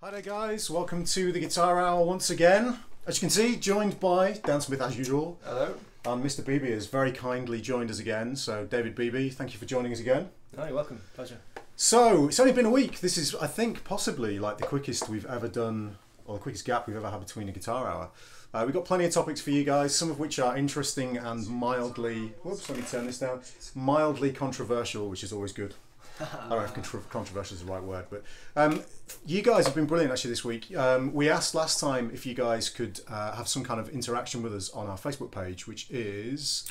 Hi there, guys. Welcome to the Guitar Hour once again. As you can see, joined by Dan Smith as usual. Hello. And Mr. Beebe has very kindly joined us again. So, David Beebe, thank you for joining us again. Oh, you're welcome. Pleasure. So, it's only been a week. This is, I think, possibly like the quickest we've ever done, or the quickest gap we've ever had between a Guitar Hour. Uh, we've got plenty of topics for you guys, some of which are interesting and mildly, whoops, let me turn this down, mildly controversial, which is always good. I don't know if contro- controversial is the right word, but um, you guys have been brilliant actually this week. Um, we asked last time if you guys could uh, have some kind of interaction with us on our Facebook page, which is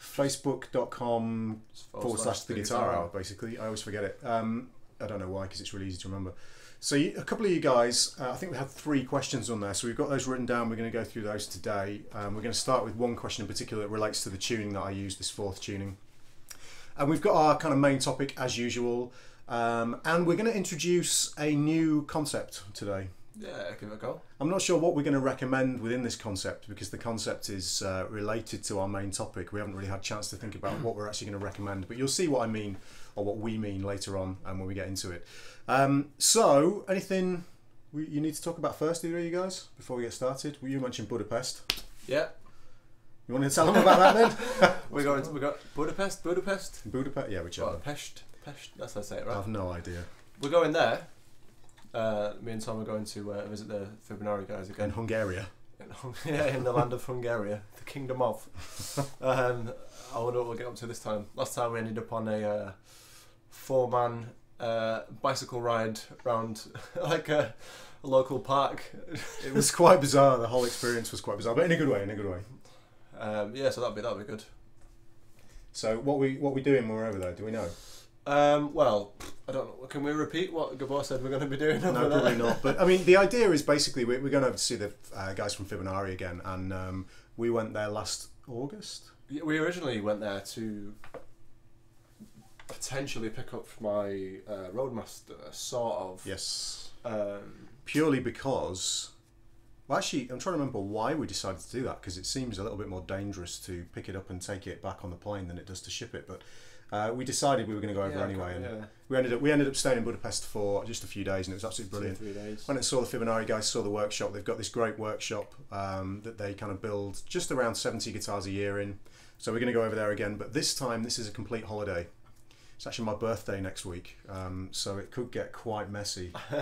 facebook.com forward slash the guitar hour, basically. I always forget it. Um, I don't know why, because it's really easy to remember. So, you, a couple of you guys, uh, I think we had three questions on there. So, we've got those written down. We're going to go through those today. Um, we're going to start with one question in particular that relates to the tuning that I use, this fourth tuning. And we've got our kind of main topic as usual. Um, and we're going to introduce a new concept today. Yeah, give it a go. I'm not sure what we're going to recommend within this concept because the concept is uh, related to our main topic. We haven't really had a chance to think about what we're actually going to recommend, but you'll see what I mean or what we mean later on and when we get into it. Um, so, anything we, you need to talk about first, either of you guys, before we get started? Well, you mentioned Budapest. Yeah. You want to tell them about that then? We're going we got Budapest, Budapest. Budapest, yeah, whichever. What, Pest, Pest, that's how I say it, right? I've no idea. We're going there. Uh, me and Tom are going to uh, visit the Fibonacci guys again. In, Hung- yeah, in the land of Hungary, the kingdom of. um, I wonder what we'll get up to this time. Last time we ended up on a uh, four-man uh, bicycle ride around like a, a local park. It was quite bizarre. The whole experience was quite bizarre, but in a good way. In a good way. Um, yeah, so that'd be that'd be good. So, what we what we doing when we're over there? Do we know? Um, well, I don't know. Can we repeat what Gabor said we're going to be doing? No, probably not. But I mean, the idea is basically we're, we're going to see the uh, guys from Fibonacci again, and um, we went there last August. Yeah, We originally went there to potentially pick up my uh, Roadmaster, sort of. Yes, Um, purely because. Well, actually, I'm trying to remember why we decided to do that because it seems a little bit more dangerous to pick it up and take it back on the plane than it does to ship it. But uh, we decided we were going to go over yeah, anyway, and yeah, we ended up we ended up staying in Budapest for just a few days, and it was absolutely two, brilliant. three days. Went and saw the Fibonacci guys, saw the workshop. They've got this great workshop um, that they kind of build just around 70 guitars a year in. So we're going to go over there again, but this time this is a complete holiday. It's actually my birthday next week, um, so it could get quite messy.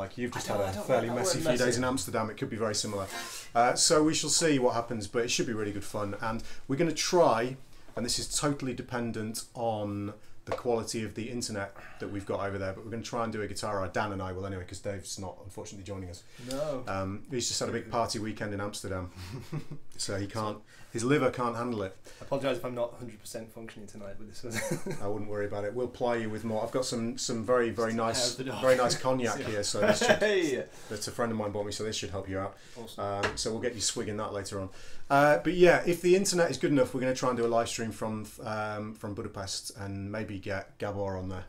Like you've just had a fairly messy few days in Amsterdam. It could be very similar. Uh, so we shall see what happens, but it should be really good fun. And we're going to try, and this is totally dependent on the quality of the internet that we've got over there. But we're going to try and do a guitar. Dan and I will anyway, because Dave's not unfortunately joining us. no. Um, he's just had a big party weekend in Amsterdam, so he can't. His liver can't handle it. I apologise if I'm not 100% functioning tonight with this one. I wouldn't worry about it. We'll ply you with more. I've got some some very very nice Out the door. very nice cognac here, so this should, hey. that's a friend of mine bought me, so this should help you out. awesome. Um, so we'll get you swigging that later on. Uh, but yeah, if the internet is good enough, we're going to try and do a live stream from um, from Budapest and maybe get Gabor on there,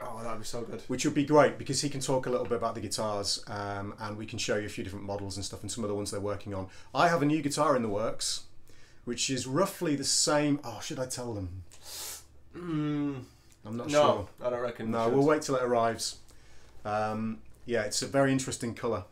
Oh, that'd be so good. which would be great because he can talk a little bit about the guitars um, and we can show you a few different models and stuff and some of the ones they're working on. I have a new guitar in the works, which is roughly the same. Oh, should I tell them? Mm, I'm not no, sure. I don't reckon. No, we we'll wait till it arrives. Um, yeah, it's a very interesting colour.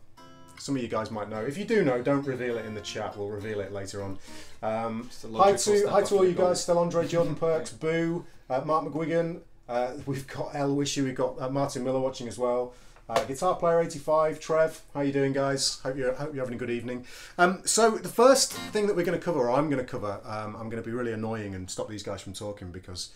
Some of you guys might know. If you do know, don't reveal it in the chat. We'll reveal it later on. Um, hi to hi to all you guys. Still Andre, Jordan Perks, Boo, uh, Mark McGuigan. Uh, we've got El Wishy. We've got uh, Martin Miller watching as well. Uh, Guitar Player 85, Trev, how you doing, guys? Hope you're hope you're having a good evening. Um, so the first thing that we're going to cover, or I'm going to cover, um, I'm going to be really annoying and stop these guys from talking because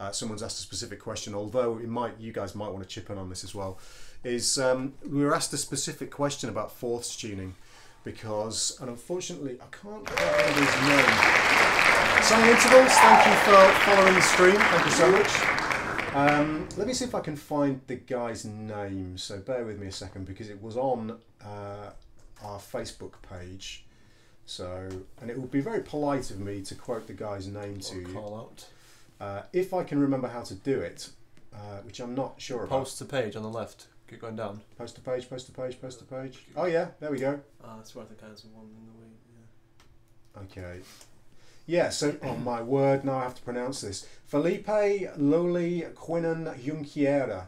uh, someone's asked a specific question. Although it might, you guys might want to chip in on this as well. Is um, we were asked a specific question about fourths tuning because, and unfortunately, I can't remember his name. Sunny Intervals, thank you for following the stream. Thank you so much. Um, let me see if I can find the guy's name. So bear with me a second because it was on uh, our Facebook page. So, and it would be very polite of me to quote the guy's name to Or you. call out. Uh, if I can remember how to do it, uh, which I'm not sure about. Post to page on the left. Keep going down. Post to page, post to page, post to page. Oh yeah, there we go. Ah, that's where I was one in the way. Okay. Yeah, so, oh my word, now I have to pronounce this. Felipe Loli Quinan Junquiera.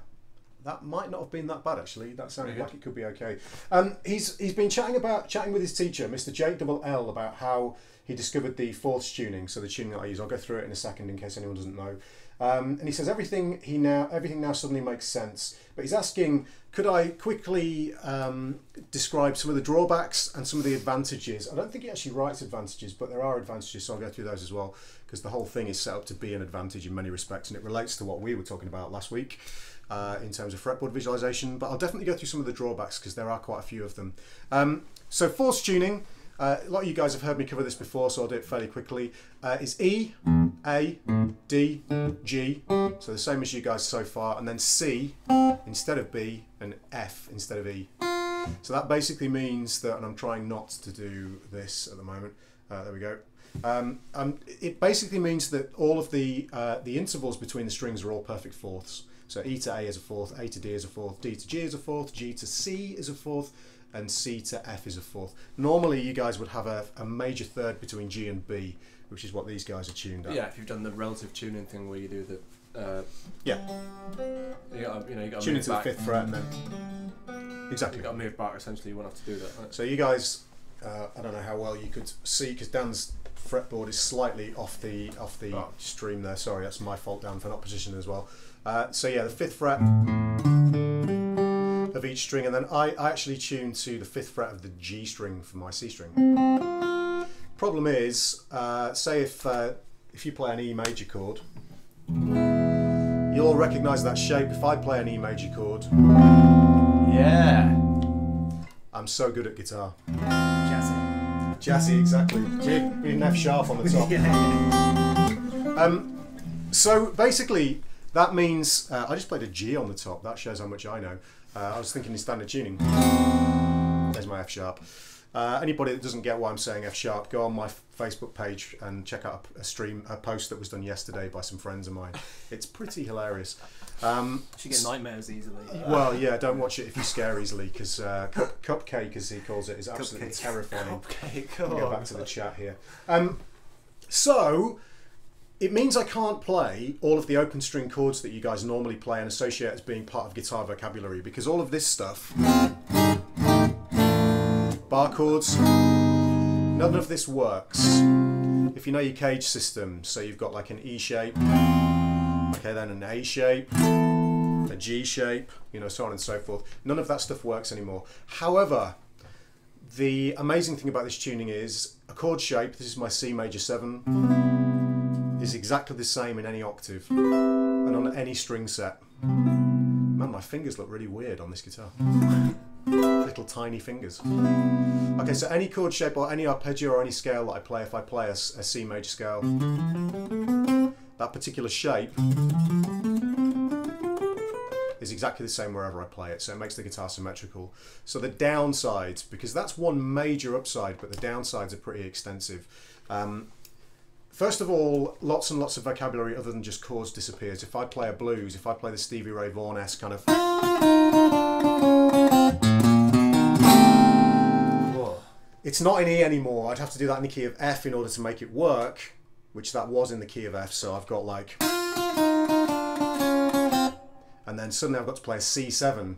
that might not have been that bad actually. That sounded like it could be okay. Um, he's he's been chatting about chatting with his teacher, Mr. Jake Double L, about how he discovered the fourths tuning. So the tuning that I use, I'll go through it in a second in case anyone doesn't know. Um, and he says everything he now everything now suddenly makes sense. But he's asking, could I quickly um, describe some of the drawbacks and some of the advantages? I don't think he actually writes advantages, but there are advantages, so I'll go through those as well because the whole thing is set up to be an advantage in many respects, and it relates to what we were talking about last week. Uh, in terms of fretboard visualization, but I'll definitely go through some of the drawbacks because there are quite a few of them. Um, so fourths tuning, uh, a lot of you guys have heard me cover this before, so I'll do it fairly quickly. Uh, is E, A, D, G, so the same as you guys so far, and then C instead of B and F instead of E. So that basically means that, and I'm trying not to do this at the moment. Uh, there we go. Um, um, it basically means that all of the uh, the intervals between the strings are all perfect fourths. So E to A is a fourth, A to D is a fourth, D to G is a fourth, G to C is a fourth, and C to F is a fourth. Normally, you guys would have a, a major third between G and B, which is what these guys are tuned at. Yeah, if you've done the relative tuning thing where you do the. Uh, Yeah. You gotta, you know, you got to Tune into the fifth fret and then. Exactly. You got to move back. Essentially, you won't have to do that. Right? So you guys, uh, I don't know how well you could see because Dan's fretboard is slightly off the off the Oh. stream there. Sorry, that's my fault, Dan, for not positioning as well. Uh, so yeah, the fifth fret of each string, and then I, I actually tune to the fifth fret of the G string for my C string. Problem is, uh, say if uh, if you play an E major chord, you'll all recognise that shape. If I play an E major chord, Yeah. I'm so good at guitar. Jazzy. Jazzy, exactly. With with an F sharp on the top. yeah. Um, so basically, that means uh, I just played a G on the top. That shows how much I know. Uh, I was thinking in standard tuning. There's my F sharp. Uh, anybody that doesn't get why I'm saying F sharp, go on my Facebook page and check out a, stream, a post that was done yesterday by some friends of mine. It's pretty hilarious. Um, She get nightmares easily. well, yeah, don't watch it if you scare easily because uh, cup, cupcake, as he calls it, is absolutely Cupcake. terrifying. We'll go back to the chat here. Um, so it means I can't play all of the open string chords that you guys normally play and associate as being part of guitar vocabulary because all of this stuff, bar chords, none of this works. If you know your CAGED system, so you've got like an E shape, okay, then an A shape, a G shape, you know, so on and so forth. None of that stuff works anymore. However, the amazing thing about this tuning is a chord shape, this is my C major 7, is exactly the same in any octave and on any string set. Man, my fingers look really weird on this guitar. Little tiny fingers. Okay, so any chord shape or any arpeggio or any scale that I play, if I play a, a C major scale, that particular shape is exactly the same wherever I play it, so it makes the guitar symmetrical. So the downsides, because that's one major upside, but the downsides are pretty extensive. Um, first of all, lots and lots of vocabulary other than just chords disappears. If I play a blues, if I play the Stevie Ray Vaughan esque kind of, it's not in E anymore. I'd have to do that in the key of F in order to make it work, which that was in the key of F. So I've got like, and then suddenly I've got to play a C7.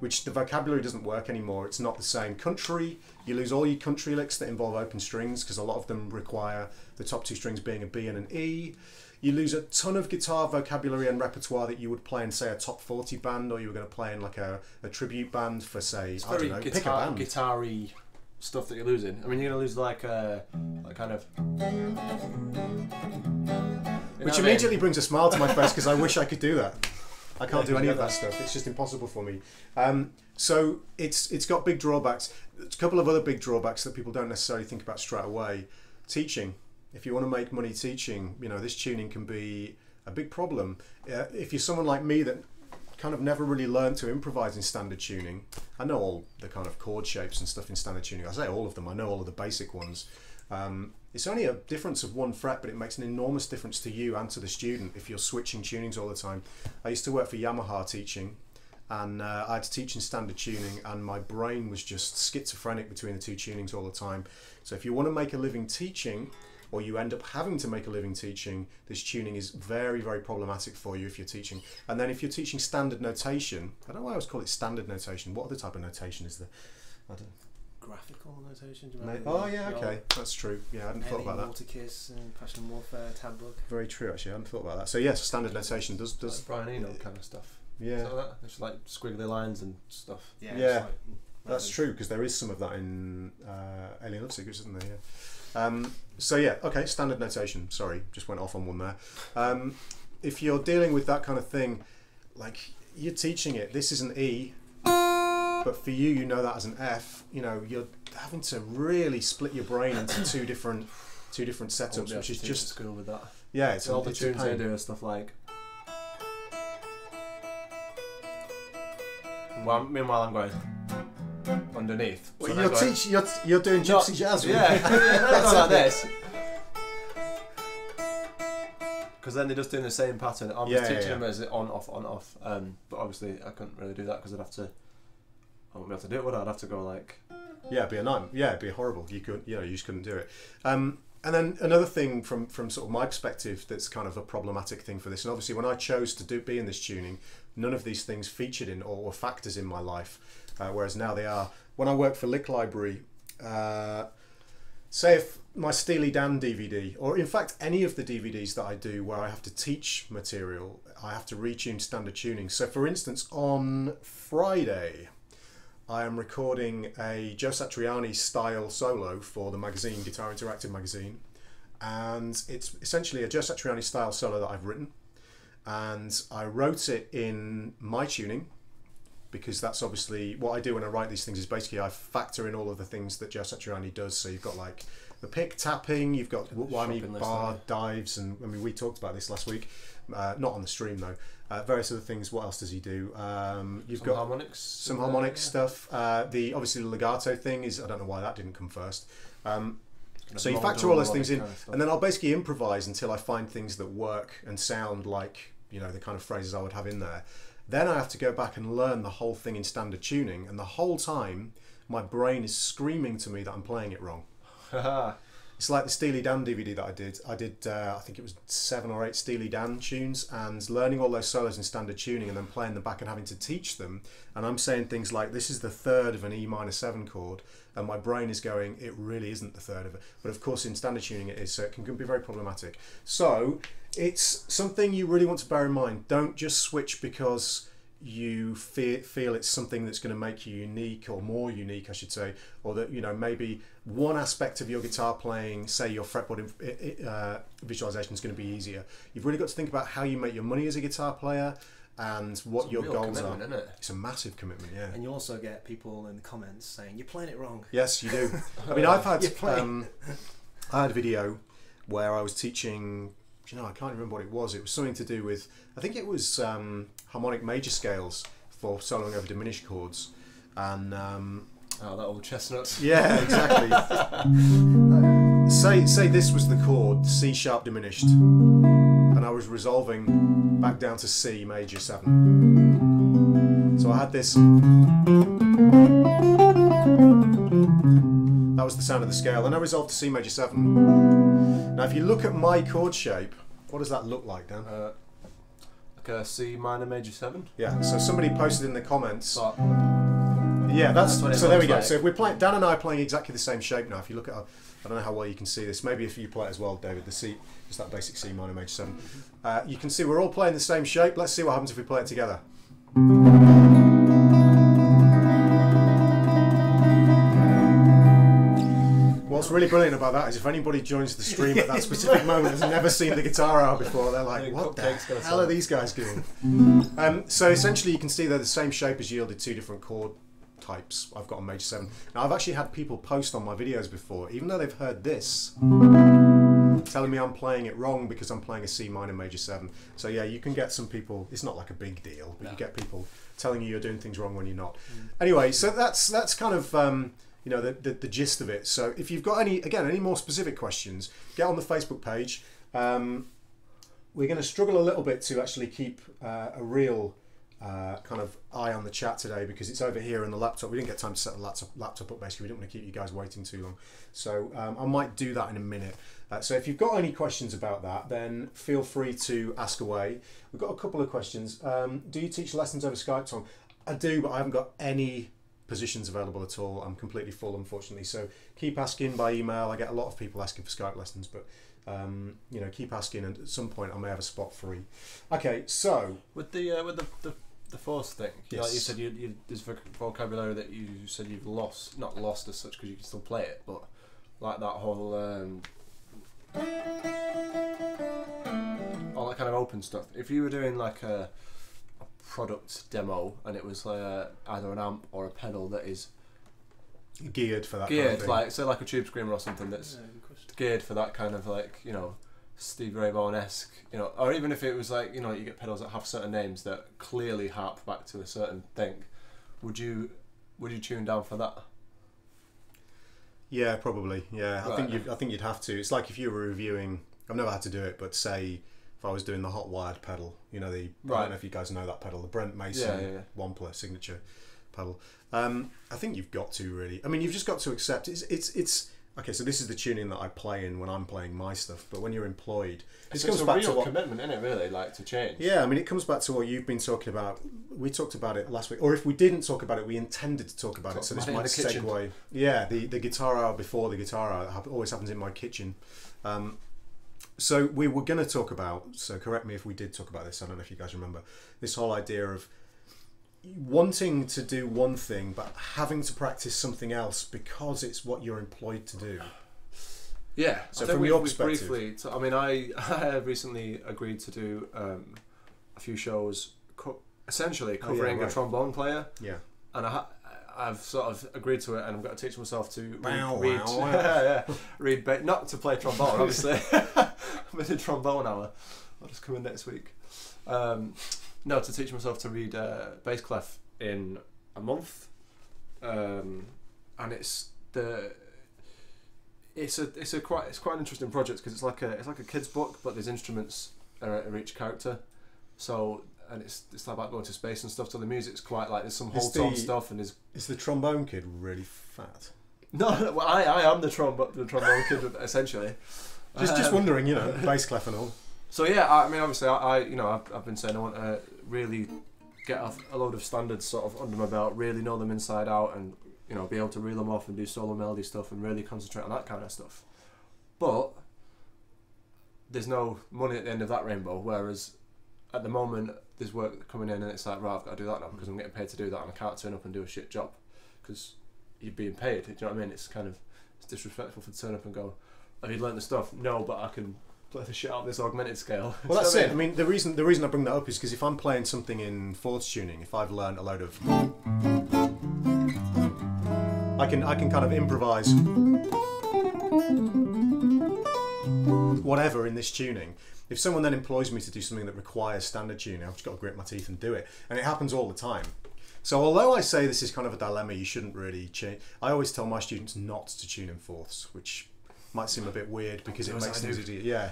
which the vocabulary doesn't work anymore. It's not the same. Country, you lose all your country licks that involve open strings because a lot of them require the top two strings being a B and an E. You lose a ton of guitar vocabulary and repertoire that you would play in, say, a top 40 band or you were going to play in like a, a tribute band for, say, It's I don't know, pick a guitar, band. guitar-y stuff that you're losing. I mean, you're gonna lose like uh, like kind of. You Which what I mean? immediately brings a smile to my face because I wish I could do that. I can't Yeah, do any of yeah. that stuff. It's just impossible for me. Um, so it's it's got big drawbacks. There's a couple of other big drawbacks that people don't necessarily think about straight away. Teaching. If you want to make money teaching, you know this tuning can be a big problem. Uh, if you're someone like me that kind of never really learned to improvise in standard tuning, I know all the kind of chord shapes and stuff in standard tuning. I say all of them. I know all of the basic ones. Um, it's only a difference of one fret, but it makes an enormous difference to you and to the student if you're switching tunings all the time. I used to work for Yamaha teaching, and uh, I had to teach in standard tuning, and my brain was just schizophrenic between the two tunings all the time. So if you want to make a living teaching, or you end up having to make a living teaching, this tuning is very, very problematic for you if you're teaching. And then if you're teaching standard notation, I don't know why I always call it standard notation. What other type of notation is there? I don't Graphical notation. Do you know. remember Oh yeah, the okay, that's true. Yeah, I hadn't thought about that. Waterkiss and Passion Warfare tab book. Very true, actually. I hadn't thought about that. So yes, standard notation does Does does Brian Eno kind of stuff. yeah. Something like that. It's like squiggly lines and stuff. Yeah. Yeah, like- That's true because there is some of that in uh, Alien Love Secrets, isn't there? Yeah. Um, so yeah, okay, standard notation. Sorry, just went off on one there. Um, if you're dealing with that kind of thing, like you're teaching it, this is an E, but for you, you know that as an F. You know, you're having to really split your brain into two different two different setups, which is just at school with that. yeah, it's So all the tunes they do are stuff like. Well, meanwhile, I'm going underneath. Well, So you're they're going- teaching, you're, you're doing Not- gypsy jazz. Yeah, that's like this. Because then they're just doing the same pattern. I'm Yeah, just teaching yeah. them as on off on off. Um, but obviously I couldn't really do that because I'd have to. I wouldn't be able to do it. Would I? I'd have to go like. Yeah, it'd be a nightmare. Yeah, it'd be horrible. You could, you know, you just couldn't do it. Um, and then another thing from from sort of my perspective that's kind of a problematic thing for this, and obviously when I chose to do be in this tuning, none of these things featured in or were factors in my life, uh, whereas now they are. When I worked for Lick Library, uh, say if my Steely Dan DVD, or in fact any of the DVDs that I do where I have to teach material, I have to retune standard tuning. So for instance, on Friday, I am recording a Joe Satriani style solo for the magazine, Guitar Interactive magazine. And it's essentially a Joe Satriani style solo that I've written. And I wrote it in my tuning because that's obviously what I do when I write these things is basically I factor in all of the things that Joe Satriani does. So you've got like the pick tapping, you've got whammy bar dives, and I mean we talked about this last week, uh, not on the stream though. Uh, various other things. What else does he do? Um, you've some got harmonics. some in there, harmonic yeah. stuff. Uh, the obviously the legato thing is I don't know why that didn't come first. Um, so you factor all those things in, kind of and then I'll basically improvise until I find things that work and sound like you know the kind of phrases I would have in there. Then I have to go back and learn the whole thing in standard tuning, and the whole time my brain is screaming to me that I'm playing it wrong. It's like the Steely Dan DVD that I did. I did, uh, I think it was seven or eight Steely Dan tunes, and learning all those solos in standard tuning, and then playing them back and having to teach them. And I'm saying things like, "This is the third of an E minor seven chord," and my brain is going, "It really isn't the third of it." But of course, in standard tuning, it is, so it can be very problematic. So it's something you really want to bear in mind. Don't just switch because you feel, feel it's something that's going to make you unique or more unique, I should say, or that you know maybe one aspect of your guitar playing, say your fretboard uh, visualization is going to be easier. You've really got to think about how you make your money as a guitar player and what It's a your real goals are. Isn't it? It's a massive commitment, yeah. And you also get people in the comments saying you're playing it wrong. Yes, you do. I mean, I've had um, I had a video where I was teaching. You know, I can't remember what it was. It was something to do with. I think it was um, harmonic major scales for soloing over diminished chords, and um, Oh, that old chestnut. yeah, exactly. say say this was the chord C sharp diminished, and I was resolving back down to C major seven. So I had this. That was the sound of the scale, and I resolved to C major seven. Now, if you look at my chord shape, what does that look like, Dan? Uh, a C minor major seven. Yeah. So somebody posted in the comments. So, Yeah, that's, That's so. There we go. like. So if we're playing, Dan and I are playing exactly the same shape now. If you look at, our, I don't know how well you can see this. Maybe if you play it as well, David, the C, just that basic C minor major 7 Uh, you can see we're all playing the same shape. Let's see what happens if we play it together. Really brilliant about that is if anybody joins the stream at that specific moment has never seen the guitar hour before, they're like, Yeah, "What the hell are these guys doing?" um, so essentially, you can see they're the same shape as yielded two different chord types. I've got a major seven. Now, I've actually had people post on my videos before, even though they've heard this, telling me I'm playing it wrong because I'm playing a C minor major seven. So yeah, you can get some people. It's not like a big deal, but you get people telling you you're doing things wrong when you're not. Anyway, so that's that's kind of. Um, you know the, the, the gist of it. So if you've got any again any more specific questions, get on the Facebook page. Um, we're going to struggle a little bit to actually keep uh, a real uh, kind of eye on the chat today because it's over here on the laptop. We didn't get time to set the laptop, laptop up basically. We didn't want to keep you guys waiting too long. So um, I might do that in a minute. Uh, so if you've got any questions about that, then feel free to ask away. We've got a couple of questions. Um, do you teach lessons over Skype, Tom? I do, but I haven't got any positions available at all. I'm completely full, unfortunately. So keep asking by email. I get a lot of people asking for Skype lessons, but um, you know, keep asking, and at some point I may have a spot free. Okay, so With the uh, with the, the the fourths thing, you like you said, you, you there's vocabulary that you said you've lost, not lost as such because you can still play it, but like that whole um, all that kind of open stuff. If you were doing like a product demo and it was uh, either an amp or a pedal that is geared for that. kind geared, of thing. like so, like a tube screamer or something that's Yeah, geared for that kind of like you know Steve Ray Vaughan esque, you know, or even if it was like you know you get pedals that have certain names that clearly harp back to a certain thing, would you would you tune down for that? Yeah, probably. Yeah, I think Right. you. I think you'd have to. It's like if you were reviewing. I've never had to do it, but say if I was doing the hot wired pedal, you know, the I don't know if you guys know that pedal, the Brent Mason Yeah, yeah, yeah. Wampler signature pedal. Um, I think you've got to really. I mean, you've just got to accept it's it's it's. Okay, so this is the tuning that I play in when I'm playing my stuff. But when you're employed, this It's, comes back real to what commitment, isn't it? Really, like to change. Yeah, I mean, it comes back to what you've been talking about. We talked about it last week, or if we didn't talk about it, we intended to talk about it. So this it might the kitchen. segue. Yeah, the, the guitar hour before the guitar hour always happens in my kitchen. Um, so we were going to talk about. So correct me if we did talk about this. I don't know if you guys remember this whole idea of wanting to do one thing but having to practice something else because it's what you're employed to do. Yeah. So from we- your perspective- briefly. I mean, I I have recently agreed to do um, a few shows, co- essentially Oh, yeah, covering right. a trombone player. Yeah. and I I've sort of agreed to it, and I've got to teach myself to read, Wow, read, wow, yeah, yeah, read ba- not to play trombone, obviously. With the trombone hour, I'll just come in next week. Um, no, to teach myself to read uh, bass clef in a month, um, and it's the it's a it's a quite it's quite an interesting project because it's like a it's like a kids book, but there's instruments are, are each character. So and it's it's about going to space and stuff. So the music's quite like there's some Is whole tone stuff and there's Is the trombone kid really fat? no. Well, I I am the trombone the trombone kid essentially. Just just Um, wondering, you know, bass clef and all. So yeah, I mean obviously I, I you know I've, I've been saying I want to really get a, a load of standards sort of under my belt, really know them inside out, and you know be able to reel them off and do solo melody stuff and really concentrate on that kind of stuff. But there's no money at the end of that rainbow. Whereas at the moment there's work coming in and it's like right I've got to do that now because I'm getting paid to do that and I can't turn up and do a shit job because you're being paid. Do you know what I mean? It's kind of it's disrespectful for to turn up and go, oh, have you learnt the stuff? No, but I can play the shit out of this augmented scale. Well, that's it. I mean, the reason the reason I bring that up is because if I'm playing something in fourth tuning, if I've learned a load of, I can I can kind of improvise whatever in this tuning. If someone then employs me to do something that requires standard tuning, I've just got to grit my teeth and do it, and it happens all the time. So although I say this is kind of a dilemma, you shouldn't really change. I always tell my students not to tune in fourths, which might seem a bit weird because it makes things easier. Yeah.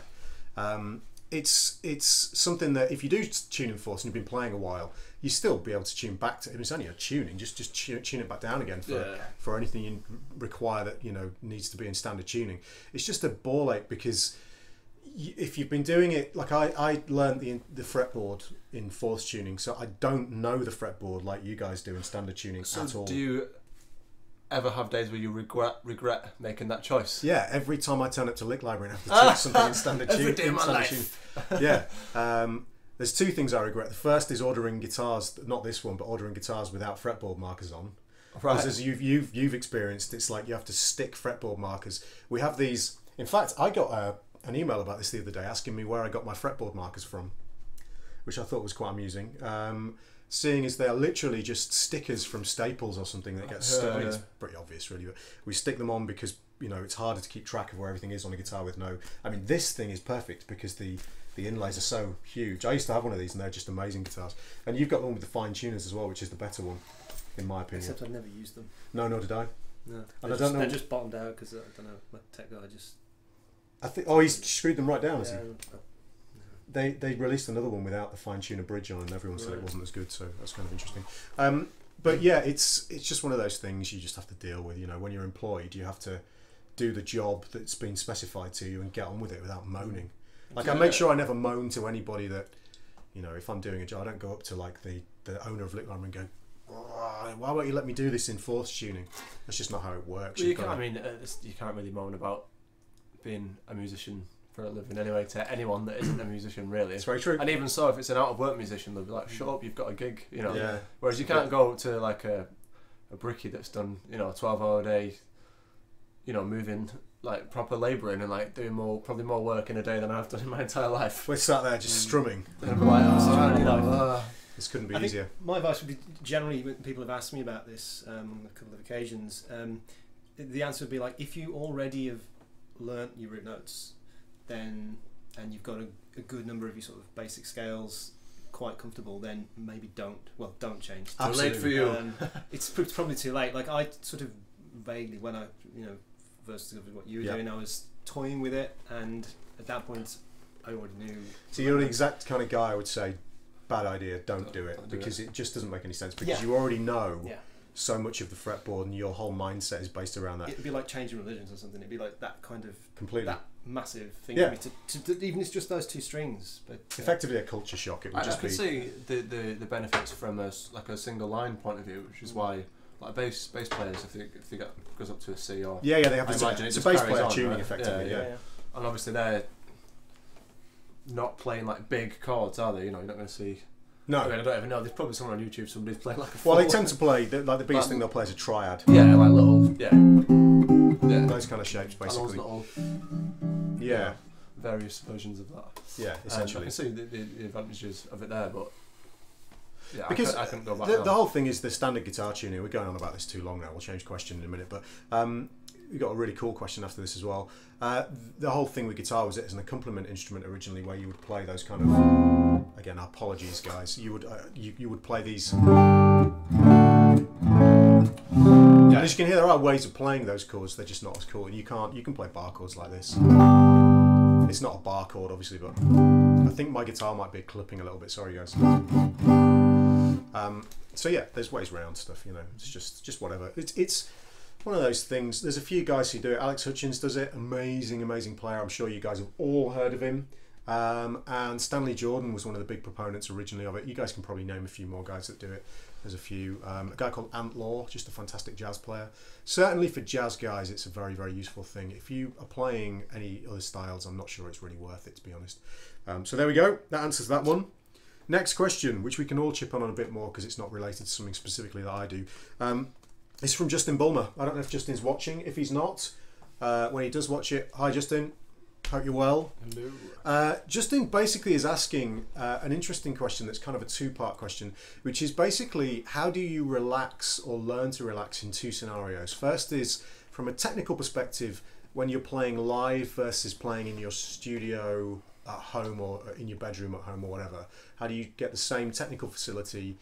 Um, it's it's something that if you do tune in fourths and you've been playing a while, you still be able to tune back to. It's only a tuning, just just tune, tune it back down again for Yeah. for anything you require that you know needs to be in standard tuning. It's just a ball ache because if you've been doing it like I I learned the the fretboard in fourths tuning, so I don't know the fretboard like you guys do in standard tuning So at all. do you ever have days where you regret regret making that choice? Yeah, every time I turn up to Lick Library and have to teach something in standard Every tune. day of in my standard life. tune. Yeah. Um, there's two things I regret. The first is ordering guitars, not this one, but ordering guitars without fretboard markers on. Right. Because as you've, you've you've experienced, it's like you have to stick fretboard markers. We have these. In fact, I got a, an email about this the other day asking me where I got my fretboard markers from, which I thought was quite amusing. Um, seeing as they are literally just stickers from Staples or something that gets stuck. I mean, yeah. it's pretty obvious, really. But we stick them on because you know it's harder to keep track of where everything is on a guitar with no. I mean, this thing is perfect because the the inlays are so huge. I used to have one of these, and they're just amazing guitars. And you've got one with the fine tuners as well, which is the better one, in my opinion. Except I've never used them. no, nor did I. No, And I just, don't know- they're just bottomed out because I don't know. My tech guy just I think. Oh, he's screwed them right down. has he? yeah, they they released another one without the fine tuner bridge on, and everyone said it wasn't as good. So that's kind of interesting. Um, but yeah, it's it's just one of those things you just have to deal with. You know, when you're employed, you have to do the job that's been specified to you and get on with it without moaning. Like I make sure I never moan to anybody that, you know, if I'm doing a job, I don't go up to like the the owner of Lick Library and go, "Oh, "Why won't you let me do this in fourth tuning?" That's just not how it works. Well, you can't. I mean, uh, you can't really moan about being a musician for a living anyway to anyone that isn't a musician, really. it's very true. And even so, if it's an out of work musician, they'll be like, "Shut up, you've got a gig," you know. Yeah. Whereas you can't go to like a a bricky that's done, you know, a twelve hour day, you know, moving like proper labouring and like doing more, probably more work in a day than I've done in my entire life. We're sat there just Mm. strumming. And I'm like, I'm you know, uh, This couldn't be I easier. My advice would be generally when people have asked me about this um, on a couple of occasions. Um, the answer would be like if you already have learnt your root notes, then and you've got a, a good number of your sort of basic scales quite comfortable, then maybe don't. Well, don't change. too late for you. Um, it's probably too late. Like I sort of vaguely when I you know versus what you were Yeah. doing, I was toying with it, and at that point, I already knew. So you're the exact kind of guy I would say, bad idea, don't Don't- do it don't do because it. just doesn't make any sense because Yeah. you already know Yeah. So much of the fretboard and your whole mindset is based around that It'd be like changing religions or something. It'd be like that kind of completely. that massive thing Yeah. for to, to, to even it's just those two strings. But uh, Effectively a culture shock. It would I just can be. see the, the, the benefits from a s- like a single line point of view, which is why like bass bass players if they if they get goes up to a C or Yeah, yeah, they have I this. imagine it It's a just bass carries player on, tuning right? effectively. Yeah, Yeah, yeah, and obviously they're not playing like big chords, are they? You know, you're not going to see. I, No. mean, I don't even know. There's probably someone on YouTube somebody's playing like a. Well, they tend to play the, like the biggest But- thing they'll play is a triad. Yeah, like little. Yeah. Yeah. Those kind of shapes, And basically. little Yeah, various versions of that. yeah, Um, I can see the, the, the advantages of it there, but yeah, Because I, couldn't, I couldn't go back. the, the whole thing is the standard guitar tuning. We're going on about this too long now. We'll change question in a minute, but um, we got a really cool question after this as well. Uh, the whole thing with guitar was it as an accompaniment instrument originally, where you would play those kind of. Again, apologies, guys. You would uh, you, you would play these. And as you can hear, there are ways of playing those chords. They're just not as cool. You can't. You can play bar chords like this. It's not a bar chord, obviously, but I think my guitar might be clipping a little bit. Sorry, guys. Um, so yeah, there's ways around stuff. You know, it's just just whatever. It's it's one of those things. There's a few guys who do it. Alex Hutchings does it. Amazing, amazing player. I'm sure you guys have all heard of him. Um, and Stanley Jordan was one of the big proponents originally of it. You guys can probably name a few more guys that do it. There's a few. Um, a guy called Ant Law, just a fantastic jazz player. Certainly for jazz guys, it's a very, very useful thing. If you are playing any other styles, I'm not sure it's really worth it, to be honest. Um, so there we go. That answers that one. Next question, which we can all chip on a bit more because it's not related to something specifically that I do. Um, it's from Justin Bulmer. I don't know if Justin's watching. If he's not, uh, when he does watch it, hi Justin. Hope you're well. Hello. Uh, Justin basically is asking uh, an interesting question that's kind of a two part question, which is basically how do you relax or learn to relax in two scenarios? First is from a technical perspective, when you're playing live versus playing in your studio at home or in your bedroom at home or whatever. How do you get the same technical facility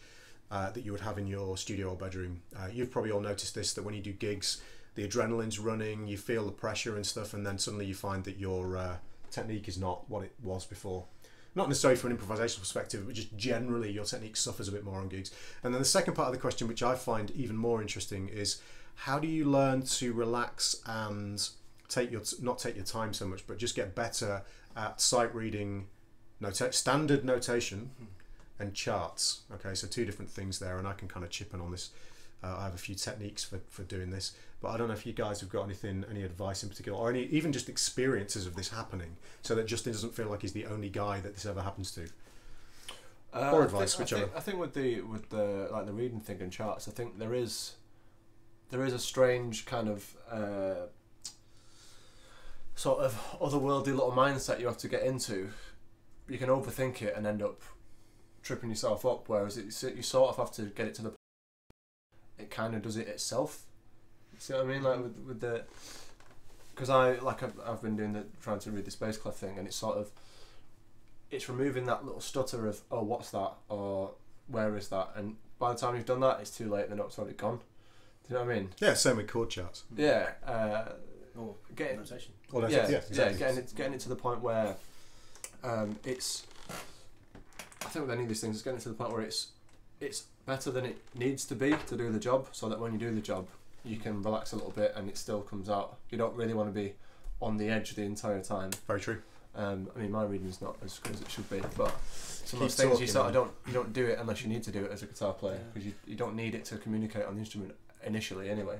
uh, that you would have in your studio or bedroom? Uh, you've probably all noticed this that when you do gigs, the adrenaline's running, you feel the pressure and stuff, and then suddenly you find that your uh, technique is not what it was before. Not necessarily from an improvisational perspective, but just generally your technique suffers a bit more on gigs. And then the second part of the question, which I find even more interesting, is how do you learn to relax and take your not take your time so much, but just get better at sight reading, standard notation, and charts. Okay, so two different things there, and I can kind of chip in on this. Uh, I have a few techniques for, for doing this, but I don't know if you guys have got anything, any advice in particular, or any even just experiences of this happening, so that Justin doesn't feel like he's the only guy that this ever happens to. Uh, Or I advice, think, I whichever. think, I think with the with the like the reading thing and charts, I think there is there is a strange kind of uh, sort of otherworldly little mindset you have to get into. You can overthink it and end up tripping yourself up. Whereas it, you sort of have to get it to the it kind of does it itself. See what I mean? Like with with the because I like I've, I've been doing the trying to read the bass clef thing, and it's sort of it's removing that little stutter of oh what's that or where is that, and by the time you've done that, it's too late. The note's already gone. Do you know what I mean? Yeah, same with chord charts. Yeah. Uh, Or getting notation. Or yeah, yeah, exactly. getting it getting it to the point where um, it's I think with any of these things, it's getting to the point where it's it's better than it needs to be to do the job, so that when you do the job, you can relax a little bit and it still comes out. You don't really want to be on the edge the entire time. Very true. Um, I mean, my reading's not as good as it should be, but some Keep of those things you sort of don't you don't do it unless you need to do it as a guitar player Yeah. because you, you don't need it to communicate on the instrument initially anyway.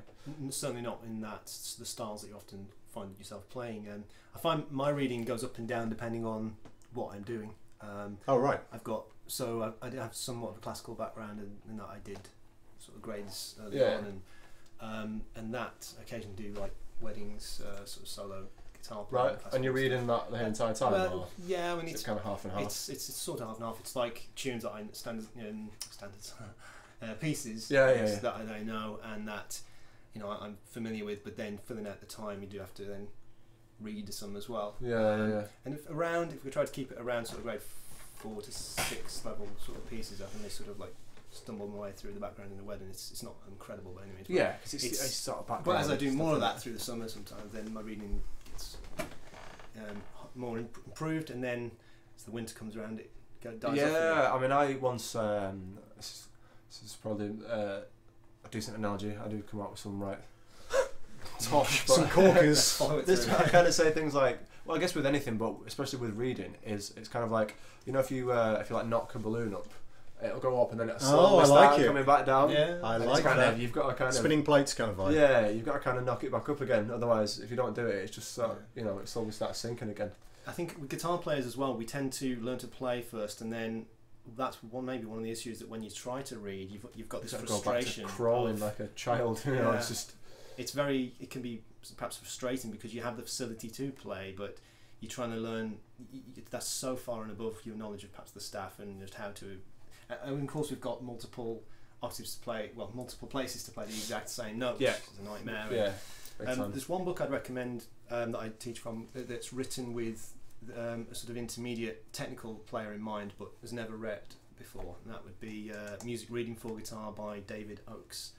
Certainly not in that the styles that you often find yourself playing. Um, I find my reading goes up and down depending on what I'm doing. Um, Oh right. I've got so I, I have somewhat of a classical background and, and that I did sort of grades early Yeah. on and um, and that occasionally do like weddings, uh, sort of solo guitar. Right, and you're reading that the entire time, Well, or yeah, I mean it's it kind of half and half? it's, it's it's sort of half and half. It's like tunes that I standard um, standards uh, pieces Yeah, yeah, yeah. that I, know and that you know I, I'm familiar with. But then filling out the time, you do have to then read some as well. yeah, yeah, Um, yeah. And if around, if we try to keep it around sort of grade four to six level sort of pieces, I think they sort of like stumble my way through the background in the wedding. It's it's not incredible by any means. Yeah, because it's, it's- it's, sort of background. But as I do more of that through the summer, sometimes then my reading gets um, more imp- improved, and then as the winter comes around, it dies Yeah, I mean, I once. Um, this, is, this is probably uh, a decent analogy. I do come up with some right tosh, but Some corkers. This. I kind of say things like, well, I guess with anything, but especially with reading, is it's kind of like you know if you uh, if you like knock a balloon up, it'll go up and then it'll Oh, slowly I like start it. coming back down. Yeah. I And like kind that. Of, you've got to kind of Spinning plates kind of vibe. yeah, you've got to kind of knock it back up again. Otherwise, if you don't do it, it's just sort of, you know it slowly starts sinking again. I think with guitar players as well, we tend to learn to play first, and then that's one maybe one of the issues that when you try to read, you've you've got this You've got to go back to frustration. crawling of- like a child. You know, Yeah. it's just it's very it can be perhaps frustrating because you have the facility to play, but you're trying to learn. That's so far and above your knowledge of perhaps the staff and just how to. And of course, we've got multiple octaves to play. Well, multiple places to play the exact same notes. Yeah. it's a nightmare. yeah. Um, there's one book I'd recommend um, that I teach from uh, that's written with um, a sort of intermediate technical player in mind, but has never read before. And that would be uh, Music Reading for Guitar by David Oakes.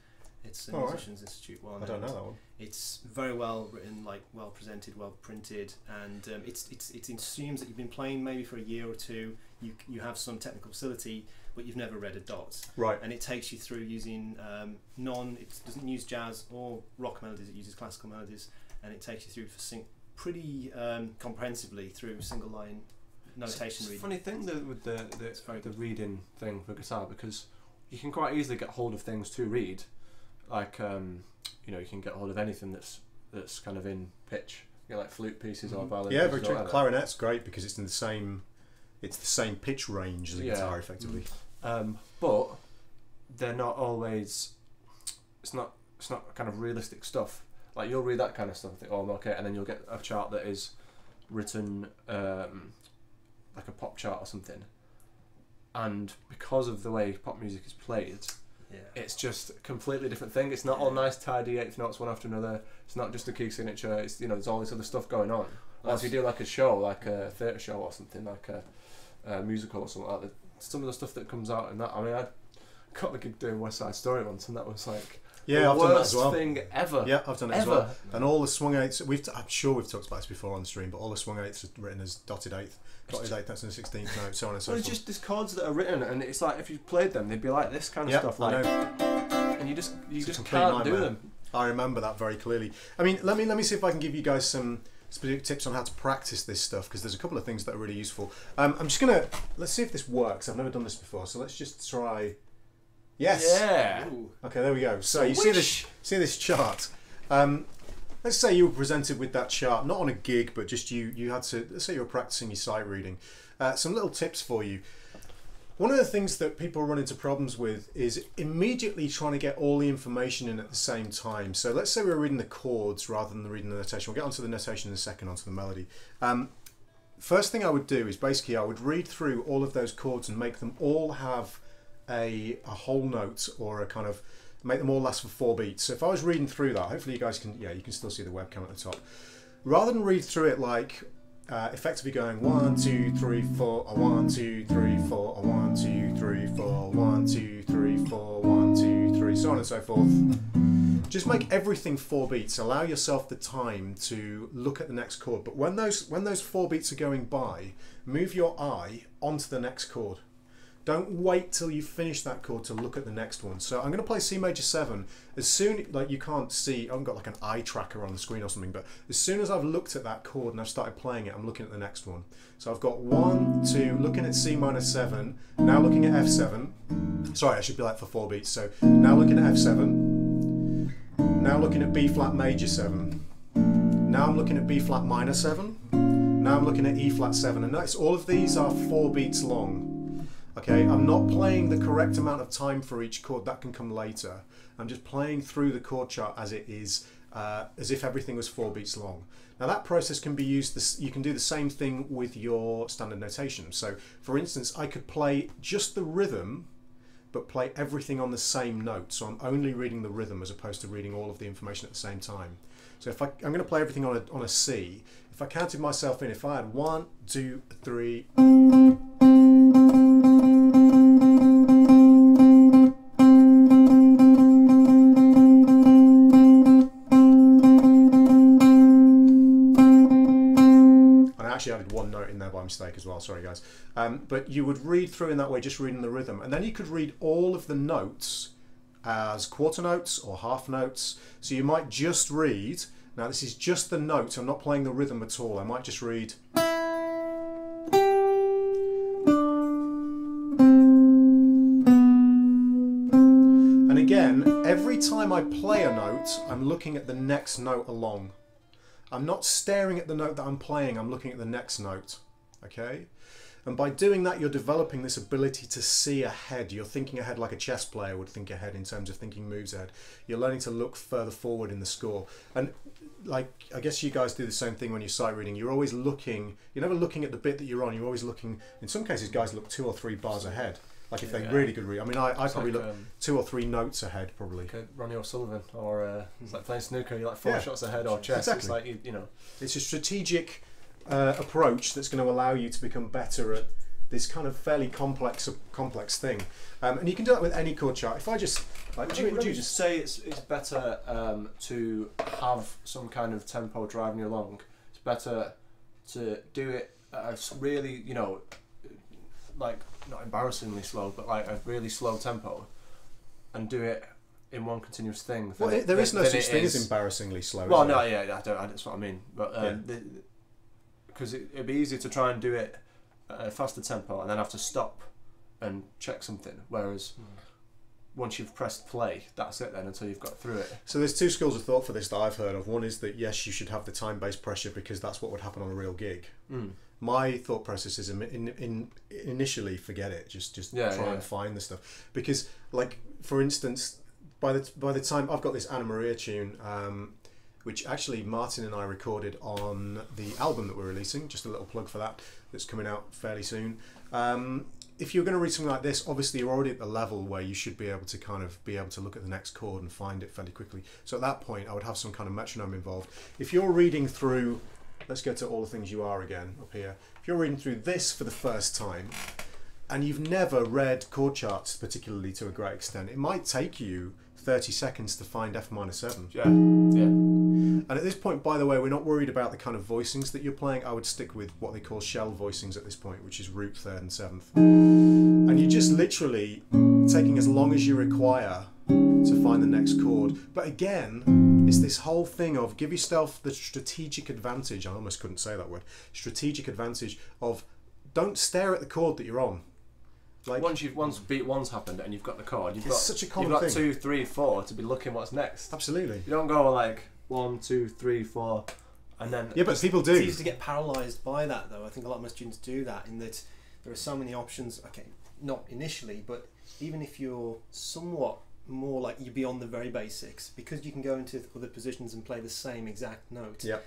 It's All right. Musicians Institute one. I don't know that one. It's very well written, like well presented, well printed, and um, it's it's it assumes that you've been playing maybe for a year or two. You you have some technical facility, but you've never read a dot Right. and it takes you through using um, non. It doesn't use jazz or rock melodies. It uses classical melodies, and it takes you through for sing- pretty um, comprehensively through single line notation It's reading. funny thing though with the the, It's the reading thing for guitar because you can quite easily get hold of things to read, like um, you know you can get hold of anything that's that's kind of in pitch, you know, like flute pieces or Mhm. violin. Yeah, pieces very or true. whatever. Clarinet's great because it's in the same, it's the same pitch range as a Yeah. guitar, effectively. Um, but they're not always. It's not. It's not kind of realistic stuff. Like you'll read that kind of stuff, and think, oh, I'm okay, and then you'll get a chart that is written um, like a pop chart or something. And because of the way pop music is played, Yeah. it's just a completely different thing. It's not all nice, tidy eighth notes one after another. It's not just a key signature. It's you know, there's all this other stuff going on. Or if you do like a show, like a theatre show or something, like a, a musical or something like that, some of the stuff that comes out in that. I mean, I got the gig doing West Side Story once, and that was like Yeah, the I've done that as well. thing ever. Yeah, I've done it as well. And all the swung eighths, we've t- I'm sure we've talked about this before on the stream, but all the swung eighths are written as dotted eighth, dotted eighth, that's in the sixteenth note, so on and so So it's just these chords that are written, and it's like if you played them, they'd be like this kind of yeah, stuff, like, and you just you It's just can't do them. I remember that very clearly. I mean, let me let me see if I can give you guys some specific tips on how to practice this stuff because there's a couple of things that are really useful. Um, I'm just gonna let's see if this works. I've never done this before, so let's just try. Yes. Yeah. Ooh. Okay, there we go. So you see this see this chart. Um, let's say you were presented with that chart, not on a gig, but just you you had to. Let's say you were practicing your sight reading. Uh, some little tips for you. One of the things that people run into problems with is immediately trying to get all the information in at the same time. So let's say we were reading the chords rather than reading the notation. We'll get onto the notation in a second, onto the melody. Um, first thing I would do is basically I would read through all of those chords and make them all have a, a whole note or a kind of make them all last for four beats. So if I was reading through that, hopefully you guys can yeah you can still see the webcam at the top. Rather than read through it like uh, effectively going one two three four a one two three four a one two three four one two three four one two three so on and so forth. Just make everything four beats. Allow yourself the time to look at the next chord. But when those when those four beats are going by, move your eye onto the next chord. Don't wait till you finish that chord to look at the next one. So I'm going to play C major 7. As soon, like you can't see, I haven't got like an eye tracker on the screen or something, but as soon as I've looked at that chord and I've started playing it, I'm looking at the next one. So I've got 1, 2, looking at C minor 7, now looking at F7. Sorry, I should be like for 4 beats. So now looking at F7, now looking at B flat major 7, now I'm looking at B flat minor 7, now I'm looking at E flat 7, and notice all of these are 4 beats long. Okay, I'm not playing the correct amount of time for each chord, that can come later. I'm just playing through the chord chart as it is, uh, as if everything was 4 beats long. Now that process can be used, this, you can do the same thing with your standard notation. So for instance, I could play just the rhythm but play everything on the same note. So I'm only reading the rhythm as opposed to reading all of the information at the same time. So if I, I'm going to play everything on a, on a C, if I counted myself in, if I had one, two, three, actually added one note in there by mistake as well, sorry guys. Um, but you would read through in that way, just reading the rhythm. And then you could read all of the notes as quarter notes or half notes. So you might just read, now this is just the note, I'm not playing the rhythm at all. I might just read. And again, every time I play a note, I'm looking at the next note along. I'm not staring at the note that I'm playing, I'm looking at the next note. Okay? And by doing that, you're developing this ability to see ahead. You're thinking ahead like a chess player would think ahead in terms of thinking moves ahead. You're learning to look further forward in the score. And like, I guess you guys do the same thing when you're sight reading. You're always looking, you're never looking at the bit that you're on, you're always looking, in some cases, guys look two or three bars ahead. Like if they're really good read. I mean, I, I It's probably like, look um, two or three notes ahead, probably. like Ronnie O'Sullivan, or uh, it's like playing snooker. You're like four Yeah. shots ahead, or chess. Exactly. It's like you, you know. It's a strategic uh, approach that's going to allow you to become better at this kind of fairly complex complex thing. Um, and you can do that with any chord chart. If I just like, Would you, would you just say it's it's better um, to have some kind of tempo driving you along? It's better to do it at a really, you know, like not embarrassingly slow, but like a really slow tempo, and do it in one continuous thing. Well, than it- there than- no than such it thing as embarrassingly slow. Well, no, there? yeah, I don't. That's what I mean. But Yeah. um, because it, it'd be easier to try and do it at a faster tempo and then have to stop and check something. Whereas once you've pressed play, that's it then until you've got through it. So there's two schools of thought for this that I've heard of. One is that yes, you should have the time-based pressure because that's what would happen on a real gig. Mm. My thought process is in, in, in initially forget it. Just just Yeah, try yeah. and find the stuff because, like for instance, by the by the time I've got this Ana Maria tune, um, which actually Martin and I recorded on the album that we're releasing. Just a little plug for that. That's coming out fairly soon. Um, if you're going to read something like this, obviously you're already at the level where you should be able to kind of be able to look at the next chord and find it fairly quickly. So at that point, I would have some kind of metronome involved. If you're reading through, let's go to all the things you are again up here. If you're reading through this for the first time, and you've never read chord charts particularly to a great extent, it might take you 30 seconds to find F minor 7. Yeah, yeah. And at this point, by the way, we're not worried about the kind of voicings that you're playing. I would stick with what they call shell voicings at this point, which is root, third, and seventh. And you're just literally taking as long as you require to find the next chord. But again, it's this whole thing of give yourself the strategic advantage. I almost couldn't say that word. Strategic advantage of don't stare at the chord that you're on. Like once you've once beat one's happened and you've got the chord, you've It's got such a you've got thing. two, three, four to be looking what's next. absolutely. You don't go like one, two, three, four, and then Yeah, but people It's do. easy to get paralysed by that, though. I think a lot of my students do that in that there are so many options. Okay, not initially, but even if you're somewhat more like you're beyond the very basics, because you can go into other positions and play the same exact note. Yep.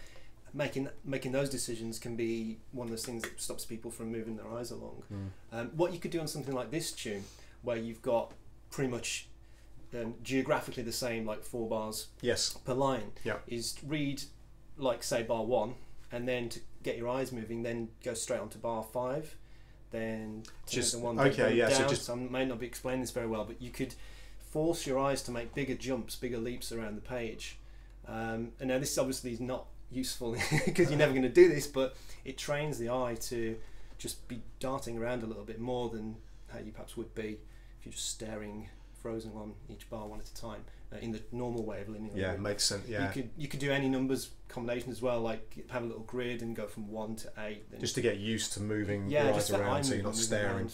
Making making those decisions can be one of those things that stops people from moving their eyes along. Um, what you could do on something like this tune, where you've got pretty much um, geographically the same, like four bars Yes. per line Yeah. is read like say bar one and then to get your eyes moving then go straight on to bar five then Just- the one okay, yeah, so down. just- I may not be explaining this very well but you could force your eyes to make bigger jumps bigger leaps around the page. Um, and now this obviously is not useful because you're never going to do this but it trains the eye to just be darting around a little bit more than how you perhaps would be if you're just staring frozen on each bar one at a time uh, in the normal way of linear. Yeah, makes sense. Yeah, You could you could do any numbers combination as well, like have a little grid and go from one to eight. Then just to get used to moving yeah, right just that eye around, so you're not staring.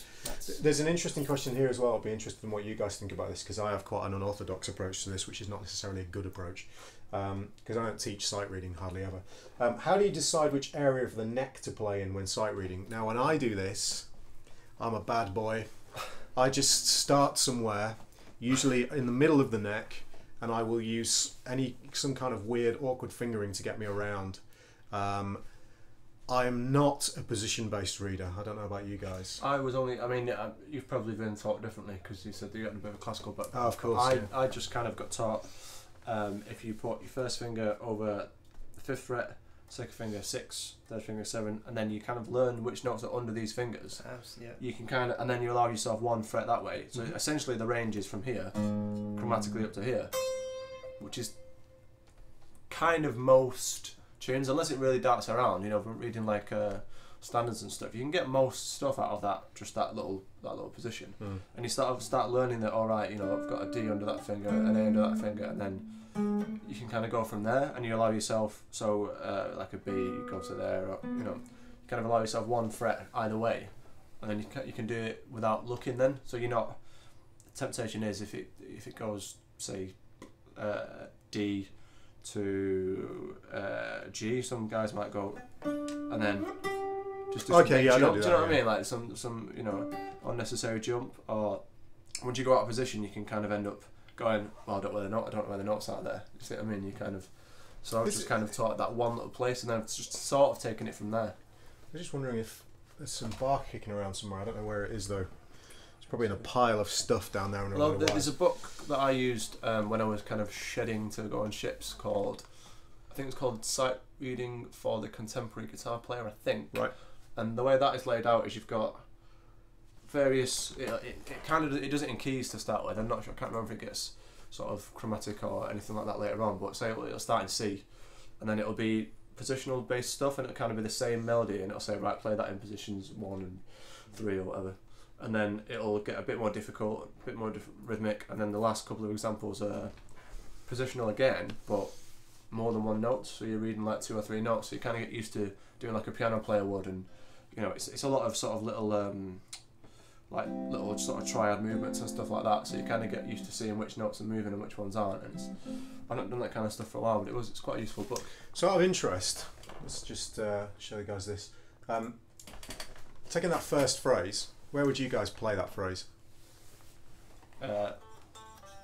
There's an interesting question here as well. I'll be interested in what you guys think about this because I have quite an unorthodox approach to this, which is not necessarily a good approach because I don't teach sight reading hardly ever. Um, how do you decide which area of the neck to play in when sight reading? Now, when I do this, I'm a bad boy. I just start somewhere, usually in the middle of the neck, and I will use any some kind of weird, awkward fingering to get me around. Um, I am not a position-based reader. I don't know about you guys. I was only. I mean, uh, you've probably been taught differently because you said you got a bit of a classical background. Oh, of course. I, yeah. I just kind of got taught um, if you put your first finger over the fifth fret, second finger six, third finger seven, and then you kind of learn which notes are under these fingers. Perhaps, yeah. You can kind of, and then you allow yourself one fret that way. So Mhm. essentially, the range is from here, chromatically up to here, which is kind of most tunes, unless it really darts around. You know, from reading like uh, standards and stuff, you can get most stuff out of that just that little that little position Mm. and you start start learning that all right you know I've got a D under that finger an A under that finger and then you can kind of go from there and you allow yourself so uh, like a B you go to there or, you know you kind of allow yourself one fret either way and then you can, you can do it without looking then. So you're not the temptation is if it if it goes say uh, D to uh, G some guys might go and then just Okay, yeah, jump. do do you know that, what I mean? Like some some you know unnecessary jump or once you go out of position you can kind of end up going well I don't know where the note I don't know where the notes are there you see what I mean you kind of so I was just kind of taught that one little place and then I've just sort of taken it from there I'm just wondering if there's some bark kicking around somewhere. I don't know where it is though. It's probably in a pile of stuff down there. And I well don't know there- why. there's a book that I used um, when I was kind of shedding to go on ships called I think it's called Sight Reading for the Contemporary Guitar Player I think Right. and the way that is laid out is you've got various it, it, it kind of it does it in keys to start with. I'm not sure I can't remember if it gets sort of chromatic or anything like that later on but say it'll, it'll start in C and then it'll be positional based stuff and it'll kind of be the same melody and it'll say right play that in positions one and three or whatever. And then it'll get a bit more difficult a bit more diff- rhythmic and then the last couple of examples are positional again but more than one note. So you're reading like two or three notes. So you kind of get used to doing like a piano player would and you know it's, it's a lot of sort of little um, like little sort of triad movements and stuff like that so you kind of get used to seeing which notes are moving and which ones aren't and it's I've not done that kind of stuff for a while but it was it's quite a useful book So out of interest, let's just uh, show you guys this. Um, taking that first phrase, where would you guys play that phrase? uh,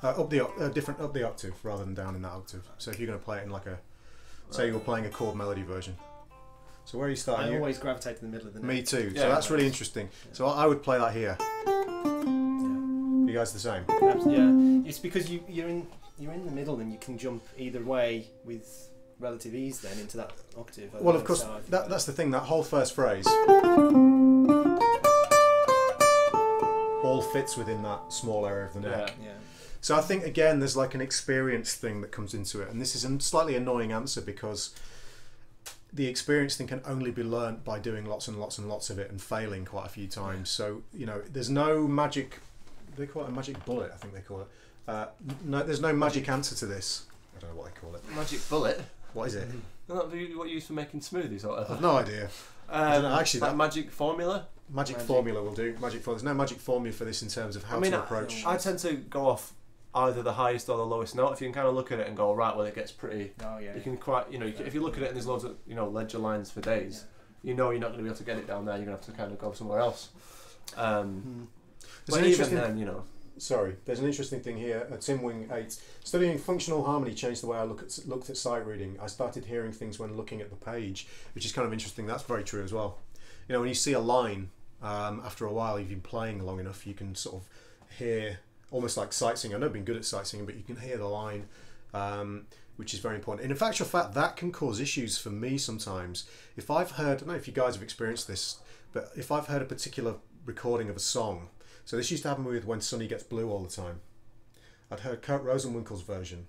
Uh, up the uh, different up the octave rather than down in that octave. So if you're going to play it in like a, say you're playing a chord melody version. So where are you starting? I You- always gravitate to the middle of the neck. Me too. Yeah, so that's really interesting. So I I would play that here. You guys the same? Perhaps, yeah, it's because you you're in you're in the middle and you can jump either way with relative ease then into that octave. Well, of course, know how I feel that, that's the thing. That whole first phrase all fits within that small area of the neck. Yeah. yeah. So I think again, there's like an experience thing that comes into it, and this is a slightly annoying answer because the experience thing can only be learnt by doing lots and lots and lots of it and failing quite a few times. So you know, there's no magic. They call it a magic bullet. I think they call it. Uh, no, there's no magic answer to this. I don't know what they call it. magic bullet What is it? Isn't the- what you use for making smoothies or whatever I've no idea. um, don't know, actually, like that- magic formula Magic, Magic. formula will do. Magic formula. There's no magic formula for this in terms of how I mean, to I- approach. I tend to go off either the highest or the lowest note. If you can kind of look at it and go, right, well, it gets pretty. Oh yeah. You can quite, you know, you can- if you look at it and there's loads of, you know, ledger lines for days, you know you're not going to be able to get it down there. You're going to have to kind of go somewhere else. Um, Hmm. But even then, you know, Sorry, there's an interesting thing here. Uh, Tim Wing 8. Studying functional harmony changed the way I look at, looked at sight reading. I started hearing things when looking at the page, which is kind of interesting. That's very true as well. You know, when you see a line, um, after a while, you've been playing long enough, you can sort of hear, almost like sight singing. I've never been good at sight singing, but you can hear the line, um, which is very important. And in actual fact, that can cause issues for me sometimes. If I've heard, I don't know if you guys have experienced this, but if I've heard a particular recording of a song, so this used to happen with When Sunny Gets Blue all the time. I'd heard Kurt Rosenwinkel's version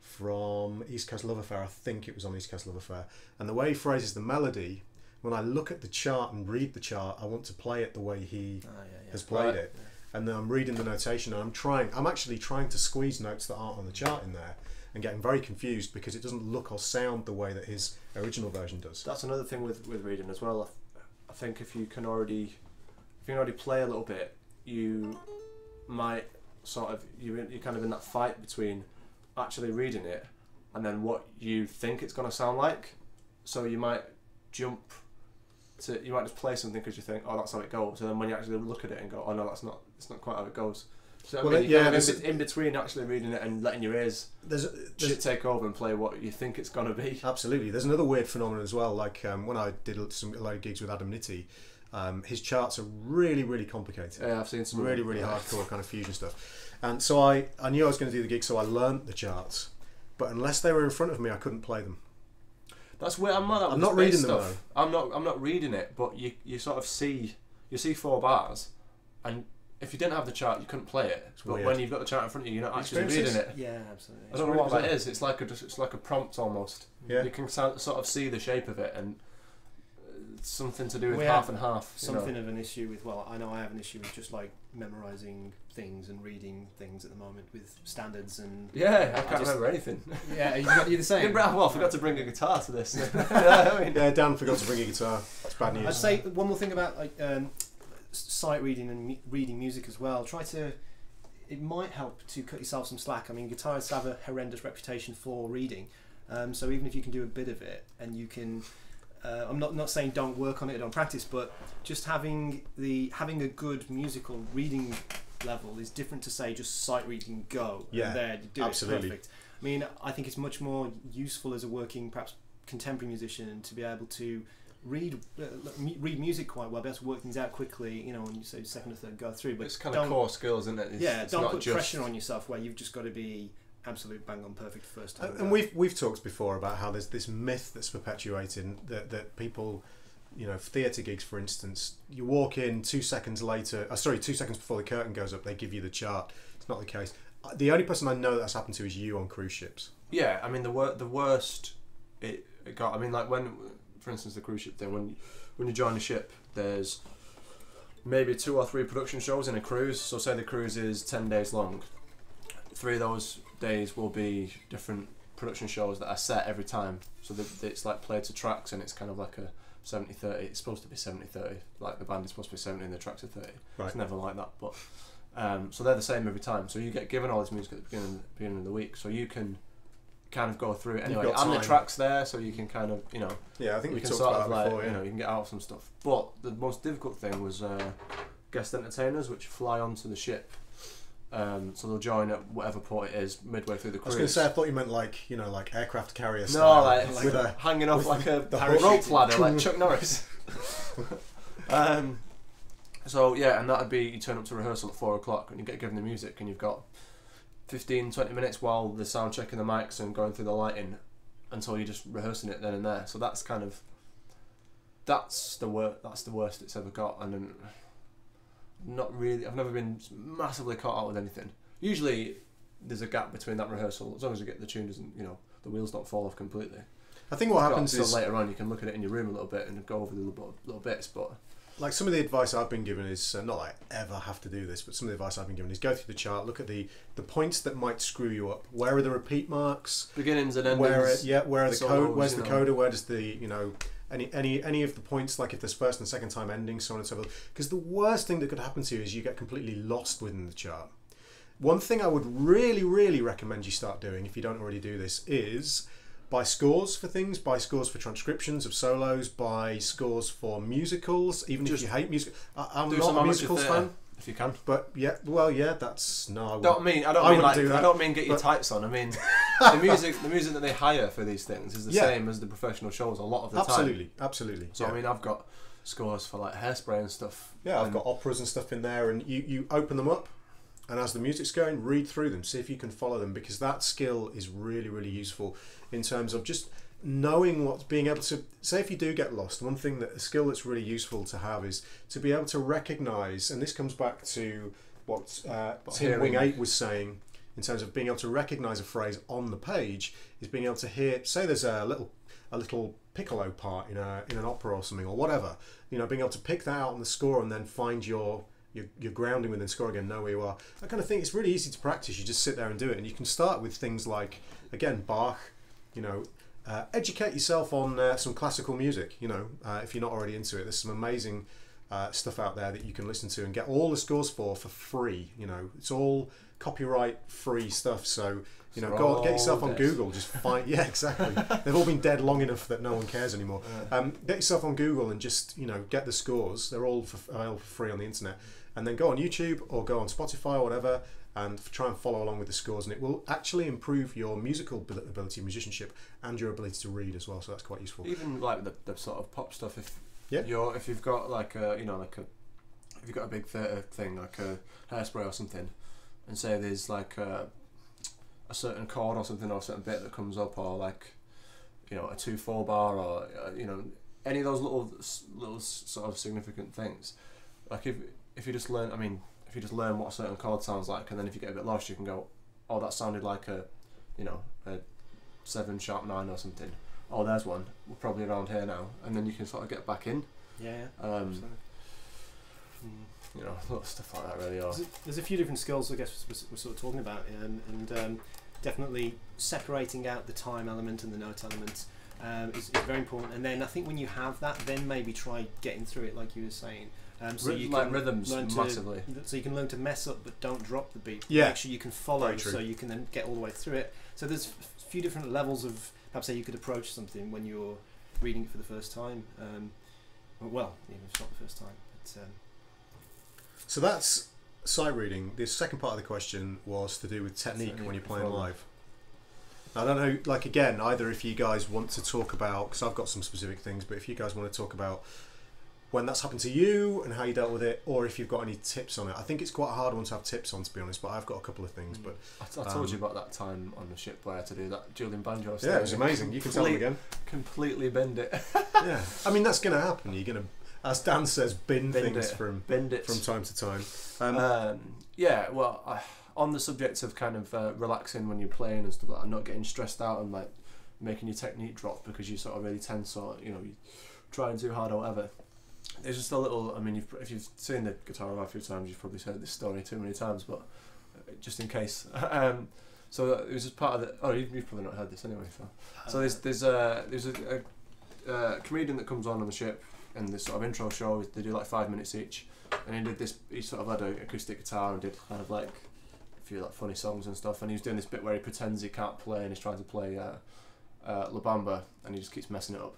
from East Coast Love Affair. I think it was on East Coast Love Affair. And the way he phrases the melody, when I look at the chart and read the chart, I want to play it the way he Oh, yeah, yeah. has played Right. it, and then I'm reading the notation and I'm trying. I'm actually trying to squeeze notes that aren't on the chart in there, and getting very confused because it doesn't look or sound the way that his original version does. That's another thing with, with reading as well. I, I think if you can already, if you can already play a little bit, you might sort of you you're kind of in that fight between actually reading it and then what you think it's going to sound like. So you might jump to you might just play something because you think oh that's how it goes, and then when you actually look at it and go oh no that's not it's not quite how it goes. So I mean, yeah, kind of in, in between actually reading it and letting your ears There's, there's take over and play what you think it's going to be. Absolutely. There's another weird phenomenon as well. Like um, when I did some a load of gigs with Adam Nitti, um, his charts are really, really complicated. Yeah, I've seen some really, really yeah. hardcore kind of fusion stuff. And so I, I knew I was going to do the gig, so I learnt the charts. But unless they were in front of me, I couldn't play them. That's where I'm not. I'm not space reading them, stuff. I'm not. I'm not reading it, but you you sort of see you see four bars, and if you didn't have the chart, you couldn't play it. But weird. when you've got the chart in front of you, you're not actually reading it. Yeah, absolutely. I don't know what weird, that isn't is. It's like a just, it's like a prompt almost. Yeah. You can sort of see the shape of it and it's something to do with We half and half. you know. Something of an issue with well, I know I have an issue with just like memorizing things and reading things at the moment with standards and Yeah, I I can't just- remember anything. yeah, you got, you're the same. Yeah, well, I forgot to bring a guitar to this. You know what I mean? Yeah, Dan forgot to bring a guitar. It's bad news. I'd say one more thing about like um, sight reading and mu- reading music as well. Try to. It might help to cut yourself some slack. I mean, guitarists have a horrendous reputation for reading, um, so even if you can do a bit of it and you can. Uh, I'm not, not saying don't work on it, or don't practice, but just having the having a good musical reading level is different to say just sight reading go Yeah, and there do absolutely. it perfect. I mean, I think it's much more useful as a working, perhaps contemporary musician to be able to read uh, read music quite well, be able to work things out quickly. You know, when you say second or third go through, but It's kind of core skills, isn't it? It's, yeah, it's don't not put just, pressure on yourself where you've just got to be absolute bang on perfect first time. And and we've we've talked before about how there's this myth that's perpetuated that that people, you know, theatre gigs, for instance, you walk in two seconds later. Uh, sorry, two seconds before the curtain goes up, they give you the chart. It's not the case. Uh, The only person I know that's happened to is you on cruise ships. Yeah, I mean the wor- the worst it, it got. I mean, like when, for instance, the cruise ship thing. When when you join a ship, there's maybe two or three production shows in a cruise. So say the cruise is ten days long. Three of those days will be different production shows that are set every time. So that it's like played to tracks, and it's kind of like a 70-30. It's supposed to be 70-30. Like the band is supposed to be seventy, and the tracks are thirty. Right. It's never like that, but. Um, so they're the same every time. So you get given all this music at the beginning, beginning of the week. So you can kind of go through it anyway. And the tracks there, so you can kind of, you know, Yeah, I think we can talked sort about of that like, before. you know, you can get out of some stuff. But the most difficult thing was uh, guest entertainers, which fly onto the ship. Um, so they'll join at whatever port it is midway through the cruise. I was going to say I thought you meant like you know like aircraft carrier no, style, like, with a hanging off like a, the rope ladder, like Chuck Norris. um, so yeah, and that'd be you turn up to rehearsal at four o'clock and you get given the music and you've got 15, 20 minutes while they're sound checking the mics and going through the lighting until you're just rehearsing it then and there. So that's kind of that's the wor- that's the worst it's ever got, and then not really. I've never been massively caught out with anything. Usually, there's a gap between that rehearsal as long as you get the tune doesn't you know the wheels don't fall off completely. I think what happens is later on you can look at it in your room a little bit and go over the little, little bits, but like some of the advice I've been given is uh, not like I ever have to do this, but some of the advice I've been given is go through the chart, look at the the points that might screw you up. Where are the repeat marks? beginnings and endings. Where it, yeah, where are the solos, code? Where's the know. coda? Where does the you know any any any of the points like if there's first and second time endings, so on and so forth. Because the worst thing that could happen to you is you get completely lost within the chart. One thing I would really really recommend you start doing if you don't already do this is buy scores for things, buy scores for transcriptions of solos, buy scores for musicals. Even Just if you hate music, I, I'm not a musicals fan, if you can. but yeah, well yeah, that's no. I wouldn't. Don't mean I don't I mean wouldn't like do that, I don't mean get your but- tights on. I mean the music the music that they hire for these things is the Yeah. same as the professional shows a lot of the time. absolutely, absolutely. So yeah. I mean I've got scores for like hairspray and stuff. Yeah, I've and got operas and stuff in there, and you, you open them up, and as the music's going, read through them, see if you can follow them, because that skill is really, really useful in terms of just knowing what's being able to say if you do get lost. One thing that a skill that's really useful to have is to be able to recognize, and this comes back to what uh, Tim. Wing Eight was saying in terms of being able to recognize a phrase on the page is being able to hear. Say there's a little a little piccolo part in a in an opera or something or whatever. You know, being able to pick that out on the score and then find your you're, you're grounding within score again, know where you are. That kind of thing. It's really easy to practice. You just sit there and do it, and you can start with things like again Bach. You know, uh, educate yourself on uh, some classical music. You know, uh, if you're not already into it, there's some amazing uh, stuff out there that you can listen to and get all the scores for for free. You know, it's all copyright free stuff. So you know, go get yourself on. Google. Just find yeah, exactly. They've all been dead long enough that no one cares anymore. Um, get yourself on Google and just you know get the scores. They're all for, available for free on the internet. And then go on YouTube or go on Spotify or whatever and try and follow along with the scores. And it will actually improve your musical ability, musicianship, and your ability to read as well. So that's quite useful. Even like the, the sort of pop stuff. If Yeah. you're if you've got like a you know like a if you've got a big theatre thing like a hairspray or something, and say there's like a, a certain chord or something or a certain bit that comes up or like you know a two four bar or uh, you know any of those little little sort of significant things. Like if if you just learn, I mean, you just learn what a certain chord sounds like, and then if you get a bit lost, you can go, oh, that sounded like a, you know, a seven sharp nine or something. Oh, there's one. We're probably around here now, and then you can sort of get back in. Yeah, yeah. Um, you know, a lot of stuff like that, really. Or There's a, there's a few different skills I guess we're, we're sort of talking about, and, and um, definitely separating out the time element and the note element um, is, is very important. And then I think when you have that, then maybe try getting through it, like you were saying. Um, so you like can rhythms learn to- massively. So you can learn to mess up but don't drop the beat. Yeah. Make sure you can follow, so you can then get all the way through it. So there's a few different levels of perhaps how you could approach something when you're reading it for the first time. Um, well, even if it's not the first time, but um, So that's sight reading. The second part of the question was to do with technique when you're playing live. I don't know, like again, either if you guys want to talk about, because I've got some specific things, but if you guys want to talk about when that's happened to you and how you dealt with it, or if you've got any tips on it. I think it's quite a hard one to have tips on, to be honest, but I've got a couple of things. But I, t- I told Um, you about that time on the ship where I had to do that Dueling Banjo. yeah, it was amazing. You can tell them Complete- again. Completely bend it. Yeah, I mean that's going to happen. You're going to, as Dan says, bin Bend things it. from Bend it. from time to time. Um, Um, yeah, well, I, on the subject of kind of uh, relaxing when you're playing and stuff like that, not getting stressed out and like making your technique drop because you sort of really tense or you know you trying too hard or whatever. There's just a little. I mean, you've, if you've seen the guitar a few times, you've probably heard this story too many times, but uh, just in case. um, so it was just part of the. Oh, you've, you've probably not heard this anyway. So, so there's there's a there's a, a, a comedian that comes on on the ship and this sort of intro show. They do like five minutes each and he did this. He sort of had an acoustic guitar and did kind of like a few like funny songs and stuff. And he was doing this bit where he pretends he can't play and he's trying to play uh, uh, La Bamba and he just keeps messing it up.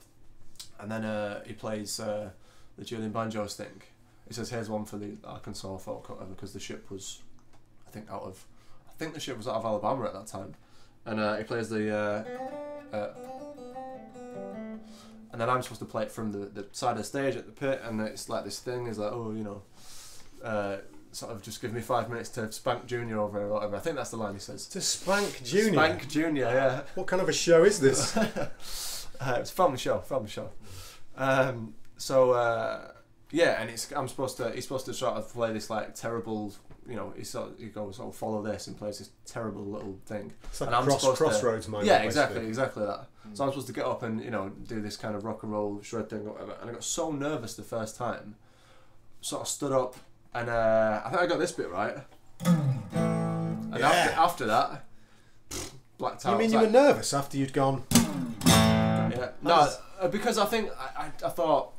And then uh, he plays uh, the Dueling Banjos thing. He says, "Here's one for the Arkansas folk or whatever," because the ship was, I think, out of, I think the ship was out of Alabama at that time. And uh, he plays the. Uh, uh, and then I'm supposed to play it from the, the side of the stage at the pit, and it's like this thing is like, oh, you know, uh, sort of just give me five minutes to spank Junior over or whatever. I think that's the line he says. to Spank Junior. Spank Junior, yeah. What kind of a show is this? uh, it's a family show, family show. Um, so uh, yeah, and it's I'm supposed to he's supposed to sort of play this like terrible, you know, he sort of, he goes sort of follow this and plays this terrible little thing. It's like And a I'm cross, supposed to- crossroads moment. yeah, basically. exactly, exactly that. So I'm supposed to get up and you know do this kind of rock and roll shred thing or whatever, and I got so nervous the first time, sort of stood up and uh, I think I got this bit right. And Yeah. after, after that, blacked out. You mean you like- were nervous after you'd gone? yeah. No, uh, because I think I, I, I thought,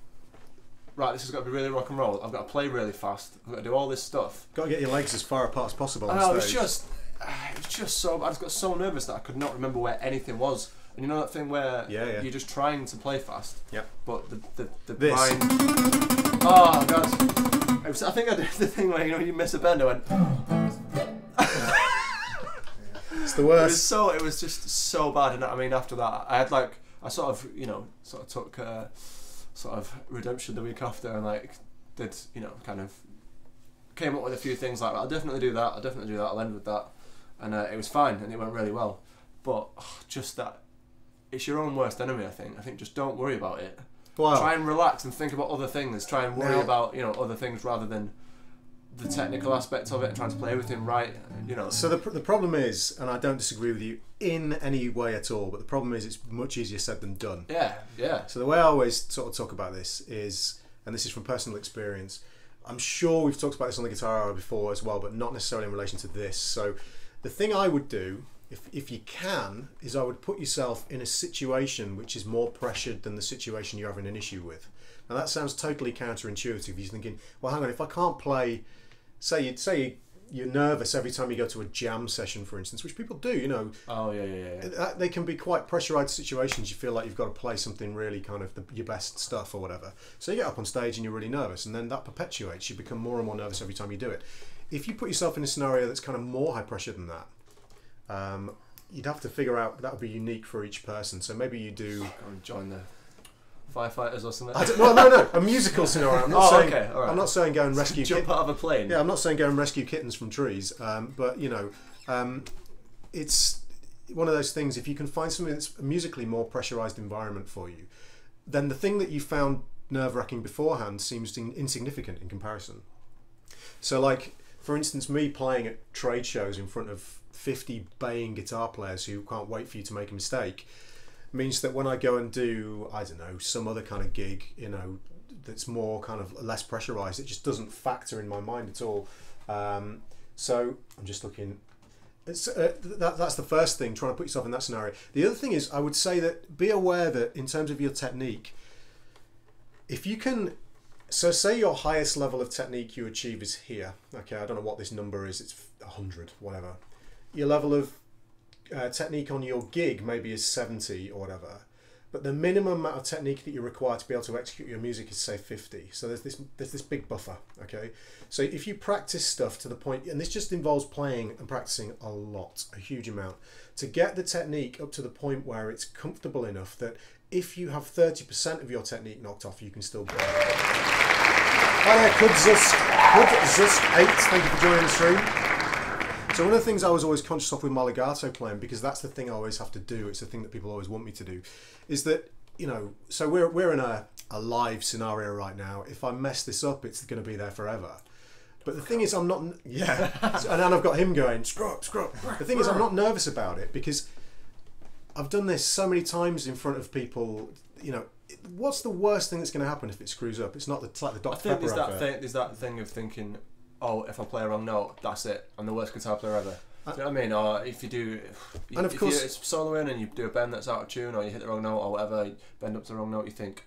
right, this has got to be really rock and roll. I've got to play really fast. I've got to do all this stuff. Got to get your legs as far apart as possible on And I was stage. just, it was just so. I just got so nervous that I could not remember where anything was. And you know that thing where Yeah, yeah. you're just trying to play fast. Yep. But the the, the This. mind. Oh god. It was, I think I did the thing where you know you miss a bend. I went. It's the It was worst. so. It was just so bad. And I mean, after that, I had like I sort of you know sort of took uh, sort of redemption the week after and like did you know kind of came up with a few things like I'll definitely do that. I'll definitely do that. I'll end with that, and uh, it was fine and it went really well. But oh, just that. It's your own worst enemy, I think. I think just don't worry about it. Wow. Try and relax and think about other things. Try and worry Now- about you know other things rather than the technical aspect of it and trying to play everything right. You know. So the, pr- the problem is, and I don't disagree with you in any way at all, but the problem is it's much easier said than done. Yeah, yeah. So the way I always sort of talk about this is, and this is from personal experience, I'm sure we've talked about this on the guitar hour before as well, but not necessarily in relation to this. So, the thing I would do, if, if you can, is I would put yourself in a situation which is more pressured than the situation you're having an issue with. Now, that sounds totally counterintuitive. You're thinking, well, hang on, if I can't play, say, you say you're nervous every time you go to a jam session, for instance, which people do, you know, Oh yeah, yeah, yeah. yeah. that, they can be quite pressurized situations. You feel like you've got to play something really kind of the, your best stuff or whatever. So you get up on stage and you're really nervous, and then that perpetuates. You become more and more nervous every time you do it. If you put yourself in a scenario that's kind of more high pressure than that, um, you'd have to figure out that would be unique for each person. So maybe you do. Go and join the firefighters or something. I don't, well, no, no, a musical scenario. I'm not Oh, saying. okay, all right. I'm not saying go and rescue. Jump out of a plane. Yeah, I'm not saying go and rescue kittens from trees, um, but you know, um, it's one of those things. If you can find something that's a musically more pressurized environment for you, then the thing that you found nerve wracking beforehand seems in- insignificant in comparison. So, like for instance, me playing at trade shows in front of 50 baying guitar players who can't wait for you to make a mistake means that when I go and do, I don't know, some other kind of gig, you know, that's more kind of less pressurized, it just doesn't factor in my mind at all. Um, so I'm just looking. It's, uh, that, that's the first thing, trying to put yourself in that scenario. The other thing is, I would say that be aware that in terms of your technique, if you can so say your highest level of technique you achieve is here. Okay, I don't know what this number is. It's 100, whatever. Your level of uh, technique on your gig maybe is 70 or whatever. But the minimum amount of technique that you require to be able to execute your music is say 50. So there's this there's this big buffer, okay? So if you practice stuff to the point and this just involves playing and practicing a lot, a huge amount to get the technique up to the point where it's comfortable enough that if you have 30% of your technique knocked off, you can still play. Hi there, Kudzus, Kudzus8, thank you for joining the stream. So one of the things I was always conscious of with my legato playing, because that's the thing I always have to do, it's the thing that people always want me to do, is that, you know, so we're, we're in a, a live scenario right now. If I mess this up, it's going to be there forever. But the thing is, I'm not, yeah, and then I've got him going, scrub, scrub. The thing is, I'm not nervous about it because I've done this so many times in front of people, you know, what's the worst thing that's going to happen if it screws up? It's not the, it's like the Dr. I think Pepper there's that thing. There's that thing of thinking, oh, if I play a wrong note, that's it. I'm the worst guitar player ever. Uh, do you know what I mean? Or if you do, And of if course- you're soloing and you do a bend that's out of tune, or you hit the wrong note, or whatever, you bend up to the wrong note, you think,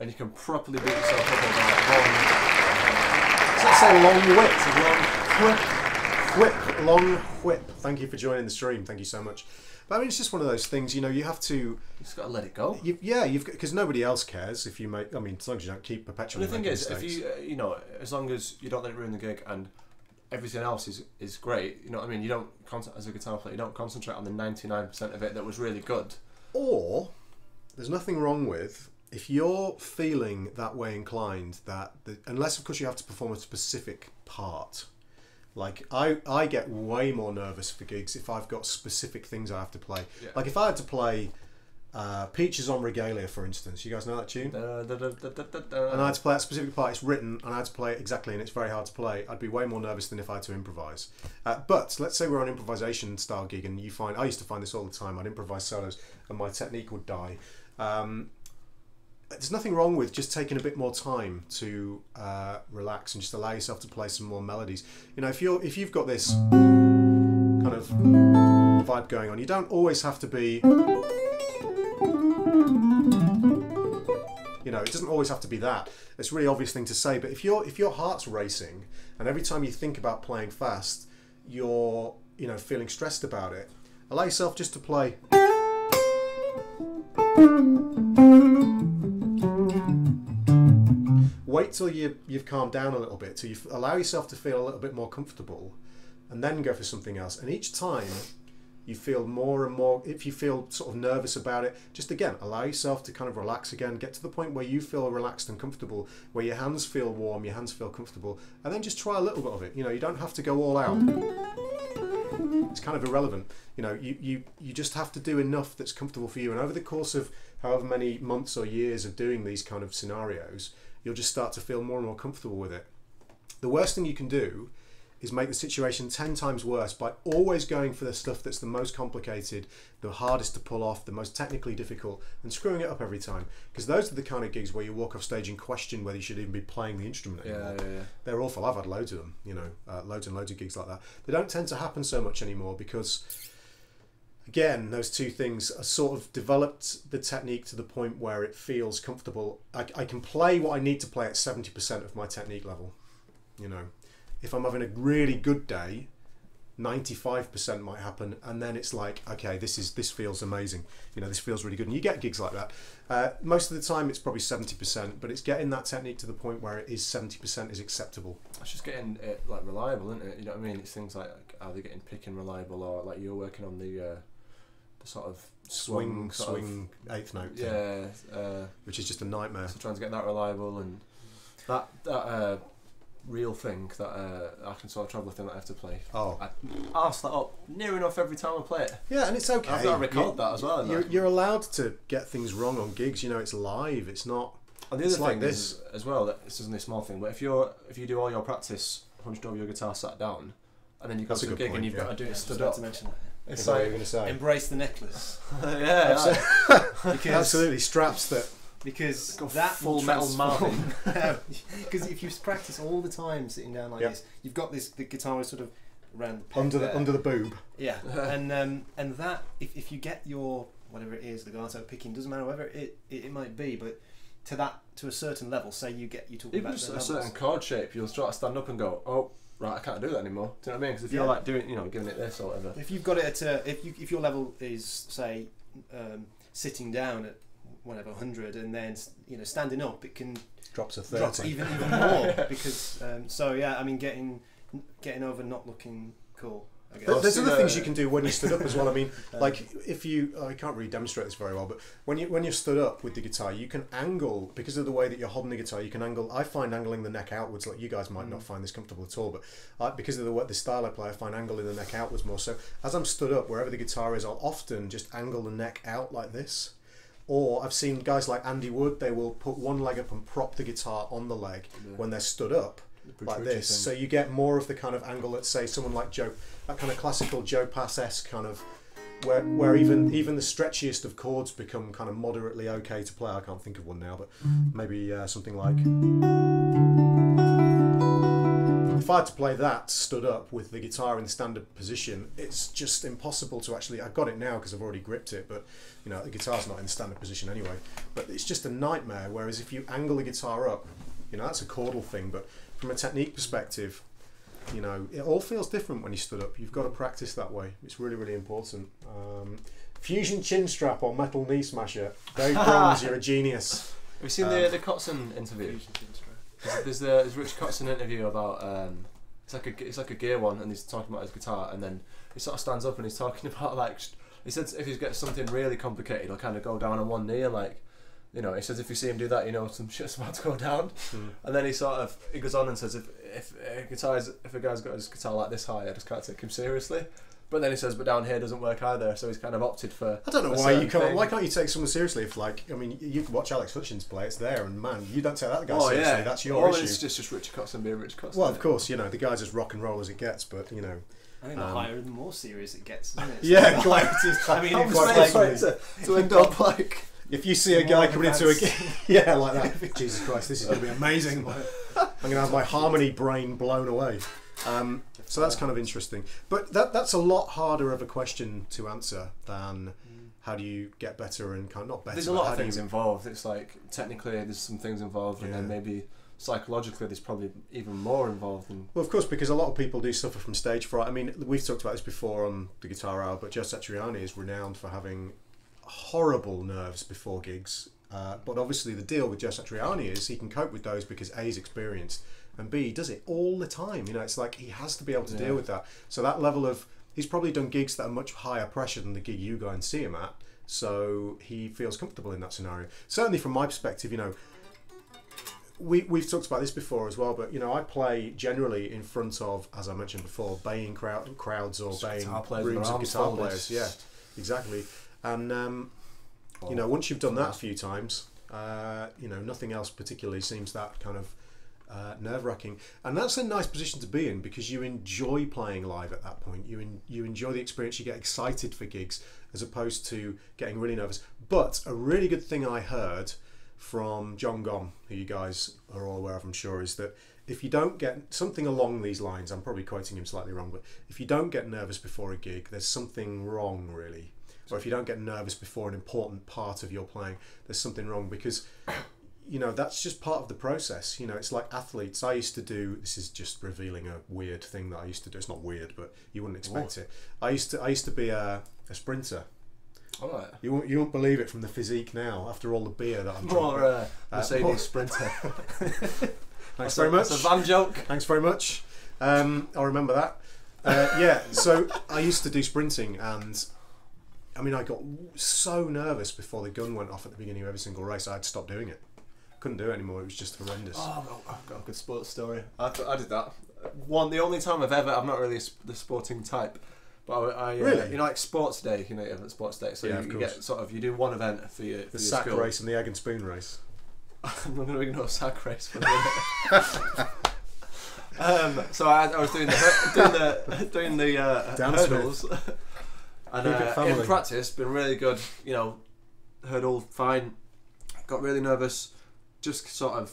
and you can properly beat yourself up about Does that say long whip? wrong, wrong whip. Long whip. Thank you for joining the stream. Thank you so much. But I mean, it's just one of those things. You know, you have to. You just gotta let it go. You, yeah, you've because nobody else cares if you make. I mean, as long as you don't keep perpetually the thing is, if you, uh, you know, as long as you don't let it ruin the gig and everything else is, is great, you know what I mean? You don't, as a guitar player, you don't concentrate on the 99% of it that was really good. Or there's nothing wrong with if you're feeling that way inclined that the, unless of course you have to perform a specific part. Like I, I get way more nervous for gigs if I've got specific things I have to play. Yeah. Like if I had to play uh, Peaches en Regalia, for instance. You guys know that tune? Da, da, da, and I had to play that specific part. It's written, and I had to play it exactly, and it's very hard to play. I'd be way more nervous than if I had to improvise. Uh, but let's say we're on improvisation style gig, and you find I used to find this all the time. I'd improvise solos, and my technique would die. Um, there's nothing wrong with just taking a bit more time to uh, relax and just allow yourself to play some more melodies. You know, if you're if you've got this kind of vibe going on, you don't always have to be. You know, it doesn't always have to be that. It's a really obvious thing to say, but if your if your heart's racing and every time you think about playing fast, you're you know feeling stressed about it, allow yourself just to play. Wait till you you've calmed down a little bit, till you allow yourself to feel a little bit more comfortable, and then go for something else. And each time you feel more and more if you feel sort of nervous about it just again allow yourself to kind of relax again. Get to the point where you feel relaxed and comfortable where your hands feel warm your hands feel comfortable and then just try a little bit of it. You know you don't have to go all out. It's kind of irrelevant. You know you, you you just have to do enough that's comfortable for you. And over the course of however many months or years of doing these kind of scenarios you'll just start to feel more and more comfortable with it the worst thing you can do is make the situation 10 times worse by always going for the stuff that's the most complicated, the hardest to pull off, the most technically difficult, and screwing it up every time. Because those are the kind of gigs where you walk off stage and question whether you should even be playing the instrument anymore. Yeah, yeah, yeah. They're awful. I've had loads of them, you know, uh, loads and loads of gigs like that. They don't tend to happen so much anymore because, again, those two things are sort of developed the technique to the point where it feels comfortable. I, I can play what I need to play at 70% of my technique level, you know. If I'm having a really good day, 95% might happen and then it's like okay this is this feels amazing you know this feels really good and you get gigs like that uh, most of the time it's probably 70% but it's getting that technique to the point where it is 70% is acceptable It's just getting it like reliable, isn't it? You know what I mean? It's things like are they getting picking reliable, or like you're working on the uh, the sort of swing swung sort of- swing eighth note thing, yeah, uh, which is just a nightmare so trying to get that reliable and that that uh, real thing that uh, Arkansas Traveller thing that I have to play. oh I arse that up near enough every time I play it. yeah and it's okay I've got to record You- that as well. you're, you're allowed to get things wrong on gigs you know it's live it's not And the It's other like thing this. is as well that this isn't a small thing, but if you're if you do all your practice hunched over your guitar, sat down, and then you go That's a to a good gig point, and you've yeah. got to do it I stood up, to mention that. It's is that what you're going to say Embrace the necklace. yeah, Absolutely. Because, absolutely straps that Because Go that full metal transform- Because if you practice all the time sitting down like Yep. this, you've got this the guitar is sort of around the peg under the there. under the boob Yeah, and um, and that if, if you get your whatever it is, the guitar picking doesn't matter whatever it, it, it might be, but to that to a certain level, say you get you talk even about just the a levels. certain chord shape, you'll start to stand up and go, oh right, I can't do that anymore. Do you know what I mean? Because if you're like doing, you know, giving it this or whatever. If you've got it at a, if you if your level is say um, sitting down at whatever hundred and then you know standing up, it can drops a drop 30 even even more because um, so yeah, I mean getting getting over not looking cool. I guess. But there's other things you can do when you stood up as well. I mean, Um, like if you, I can't really demonstrate this very well, but when you when you're stood up with the guitar, you can angle because of the way that you're holding the guitar. You can angle. I find angling the neck outwards. Like you guys might not Mm. find this comfortable at all, but I, because of the what the style I play, I find angling the neck outwards more. So as I'm stood up, wherever the guitar is, I'll often just angle the neck out like this. Or I've seen guys like Andy Wood. They will put one leg up and prop the guitar on the leg when they're stood up like this. thing. So you get more of the kind of angle that say someone like Joe, that kind of classical Joe Pass esque kind of, where where even even the stretchiest of chords become kind of moderately okay to play. I can't think of one now, but maybe uh, something like. If I had to play that stood up with the guitar in standard position, it's just impossible to actually. I've got it now because I've already gripped it, but you know the guitar's not in standard position anyway. But it's just a nightmare. Whereas if you angle the guitar up, you know that's a chordal thing. But from a technique perspective, you know it all feels different when you stood up. You've got to practice that way. It's really really important. Um, Fusion chin strap or metal knee smasher. Dave Bronze, you're a genius. Have you seen the Um, the Kotzen interview? Fusion Chin Strap. There's, there's, the, there's Rich Kotzen interview about um, it's like a it's like a gear one, and he's talking about his guitar, and then he sort of stands up and he's talking about like he says if he gets something really complicated, he'll kind of go down on one knee and like. You know, he says if you see him do that, you know some shit's about to go down. And then he sort of he goes on and says if if a guitar's if a guy's got his guitar like this high, I just can't take him seriously. But then he says, but down here doesn't work either, so he's kind of opted for. I don't know why you can't. thing. Why can't you take someone seriously? If like, I mean, you can watch Alex Hutchings play. It's there, and man, you don't take that guy oh seriously. yeah, That's Or your issue. it's just just Richard Kotzen being Richard Kotzen. well, of course, you know the guy's as rock and roll as it gets, but you know, I think the Um, higher, the more serious it gets, isn't it? Yeah, the quite- higher it is. I mean, I'm if quite it's like, just trying to, to end up like. If you see a guy coming into a fancy- yeah like that, Jesus Christ, this is going to be amazing. I'm going to have my harmony brain blown away. Um, so that's kind of interesting, but that that's a lot harder of a question to answer than how do you get better and kind of not better. There's a lot of things you- involved. It's like technically there's some things involved, and then maybe psychologically there's probably even more involved. And Well, of course, because a lot of people do suffer from stage fright. I mean, we've talked about this before on the Guitar Hour, but Joe Satriani is renowned for having horrible nerves before gigs. Uh, but obviously, the deal with Joe Satriani is he can cope with those because A, he's experienced, and B, he does it all the time. You know, it's like he has to be able to Yeah. deal with that. So that level of he's probably done gigs that are much higher pressure than the gig you go and see him at. So he feels comfortable in that scenario. Certainly, from my perspective, you know, we, we've talked about this before as well, but you know, I play generally in front of, as I mentioned before, baying crowd, crowds or baying guitar players with rooms of guitar players. Yeah, exactly. And um, you Oh. know, once you've done that a few times, uh, you know, nothing else particularly seems that kind of uh, nerve wracking. And that's a nice position to be in because you enjoy playing live at that point. You en- you enjoy the experience. You get excited for gigs as opposed to getting really nervous. But a really good thing I heard from Jon Gomm, who you guys are all aware of, I'm sure, is that if you don't get something along these lines, I'm probably quoting him slightly wrong, but if you don't get nervous before a gig, there's something wrong, really. Or if you don't get nervous before an important part of your playing, there's something wrong because you know that's just part of the process. You know it's like athletes. I used to do this is just revealing a weird thing that i used to do. It's not weird but you wouldn't expect it. I used to i used to be a, a sprinter. All right. you won't, you won't believe it from the physique now after all the beer that i'm More drinking. uh, Mercedes more- Sprinter. thanks very much That's a van joke. thanks very much. Um, i'll remember that. Uh, yeah so i used to do sprinting and i mean i got so nervous before the gun went off at the beginning of every single race i had to stop doing it couldn't do it anymore it was just horrendous Oh, I've got, a good sports story. I, I did that. One, the only time I've ever, I'm not really the sporting type, but I, I uh, Really? you know, like sports day, you know, you have sports day, so Yeah, you, you get sort of, you do one event for your, for the your sack school. race and the egg and spoon race I'm not going to ignore sack race for a minute. um, so I, I was doing the doing the doing the uh, hurdles, and uh, in practice, been really good. You know, hurdle fine. Got really nervous. Just sort of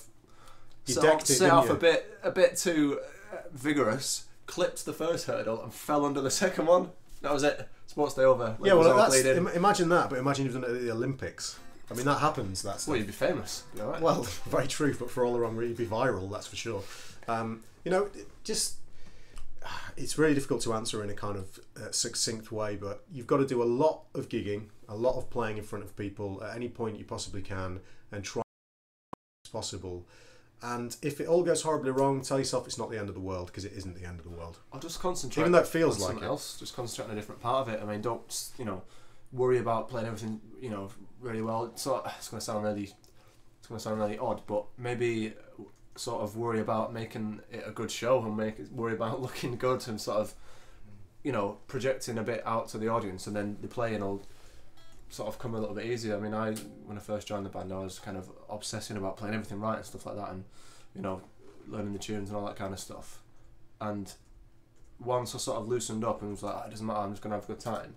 You set, off, it, set off a bit a bit too uh, vigorous. Clipped the first hurdle and fell under the second one. That was it. Sports day over. yeah, well, that's, im- imagine that, but imagine you've done it at the Olympics. I mean, that happens. That's well, you'd be famous. You know, right? well, very true, but for all the wrong reasons, you'd be viral. That's for sure. Um, you know, just it's really difficult to answer in a kind of uh, succinct way, but you've got to do a lot of gigging, a lot of playing in front of people at any point you possibly can, and try as possible. And if it all goes horribly wrong, tell yourself it's not the end of the world because it isn't the end of the world. I'll just concentrate. Even though it feels on like something it. else. Just concentrate on a different part of it. I mean, don't you know, worry about playing everything you know really well. Sort it's going to sound really, it's going to sound really odd, but maybe sort of worry about making it a good show and make it, worry about looking good and sort of, you know, projecting a bit out to the audience, and then the playing will sort of come a little bit easier. I mean, I when I first joined the band, I was kind of obsessing about playing everything right and stuff like that, and you know, learning the tunes and all that kind of stuff. And once I sort of loosened up and was like, "Oh, it doesn't matter, I'm just gonna have a good time.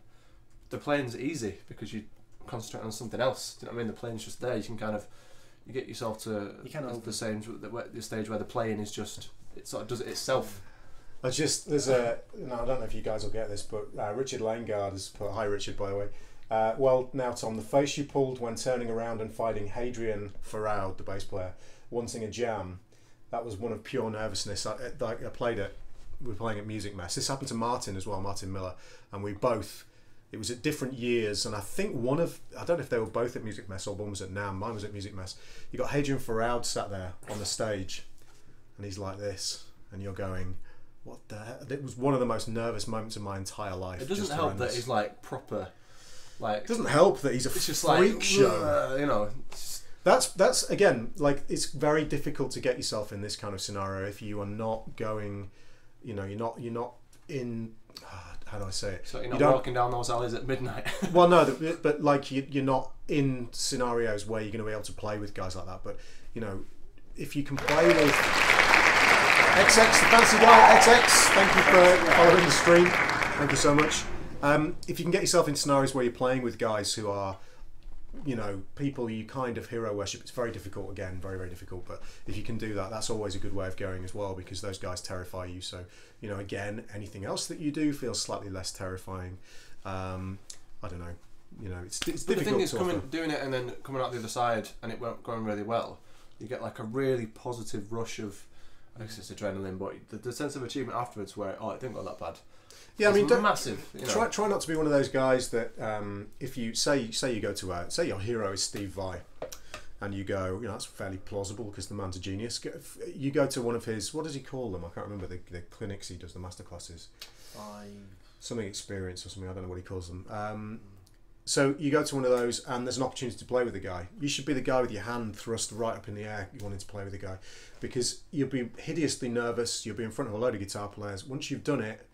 The playing's easy because you concentrate on something else. Do you know what I mean? The playing's just there. You can kind of you get yourself to You can the, the same the, the stage where the playing is just it sort of does it itself. I just there's a no, I don't know if you guys will get this, but uh, Richard Langard has put hi Richard by the way. Uh, well, now Tom, the face you pulled when turning around and fighting Hadrien Feraud, the bass player, wanting a jam, that was one of pure nervousness. I, I, I played it. We were playing at Musikmesse. This happened to Martin as well, Martin Miller, and we both. It was at different years, and I think one of I don't know if they were both at Musikmesse or one was at NAMM. Mine was at Musikmesse. You got Hadrien Feraud sat there on the stage, and he's like this, and you're going, what the hell? It was one of the most nervous moments of my entire life. It doesn't help that he's like proper, like It doesn't help that he's a it's just freak like show. uh, you know. That's that's again like it's very difficult to get yourself in this kind of scenario if you are not going, you know, you're not you're not in. ah, How do I say it? So you're You not don't- walking down those alleys at midnight. Well, no, the- but like you, you're not in scenarios where you're going to be able to play with guys like that. But you know, if you can play with XX, the fancy guy, XX, thank you for following the stream. Thank you so much. Um, if you can get yourself in scenarios where you're playing with guys who are, you know, people you kind of hero worship, it's very difficult. Again, very very difficult. But if you can do that, that's always a good way of going as well because those guys terrify you. So you know, again, anything else that you do feels slightly less terrifying. Um, I don't know. You know, it's, it's But the thing is, coming, offer. doing it and then coming out the other side and it went going really well, you get like a really positive rush of, I guess it's adrenaline, but the, the sense of achievement afterwards where, oh, it didn't go that bad. Yeah, I mean, don't, massive. You know. try try not to be one of those guys that um, if you say say you go to a say your hero is Steve Vai, and you go, you know, that's fairly plausible because the man's a genius. You go to one of his what does he call them? I can't remember the, the clinics he does, the master classes, something experience or something. I don't know what he calls them. Um, so you go to one of those, and there's an opportunity to play with the guy. You should be the guy with your hand thrust right up in the air, you wanting to play with the guy, because you'll be hideously nervous. You'll be in front of a load of guitar players. Once you've done it,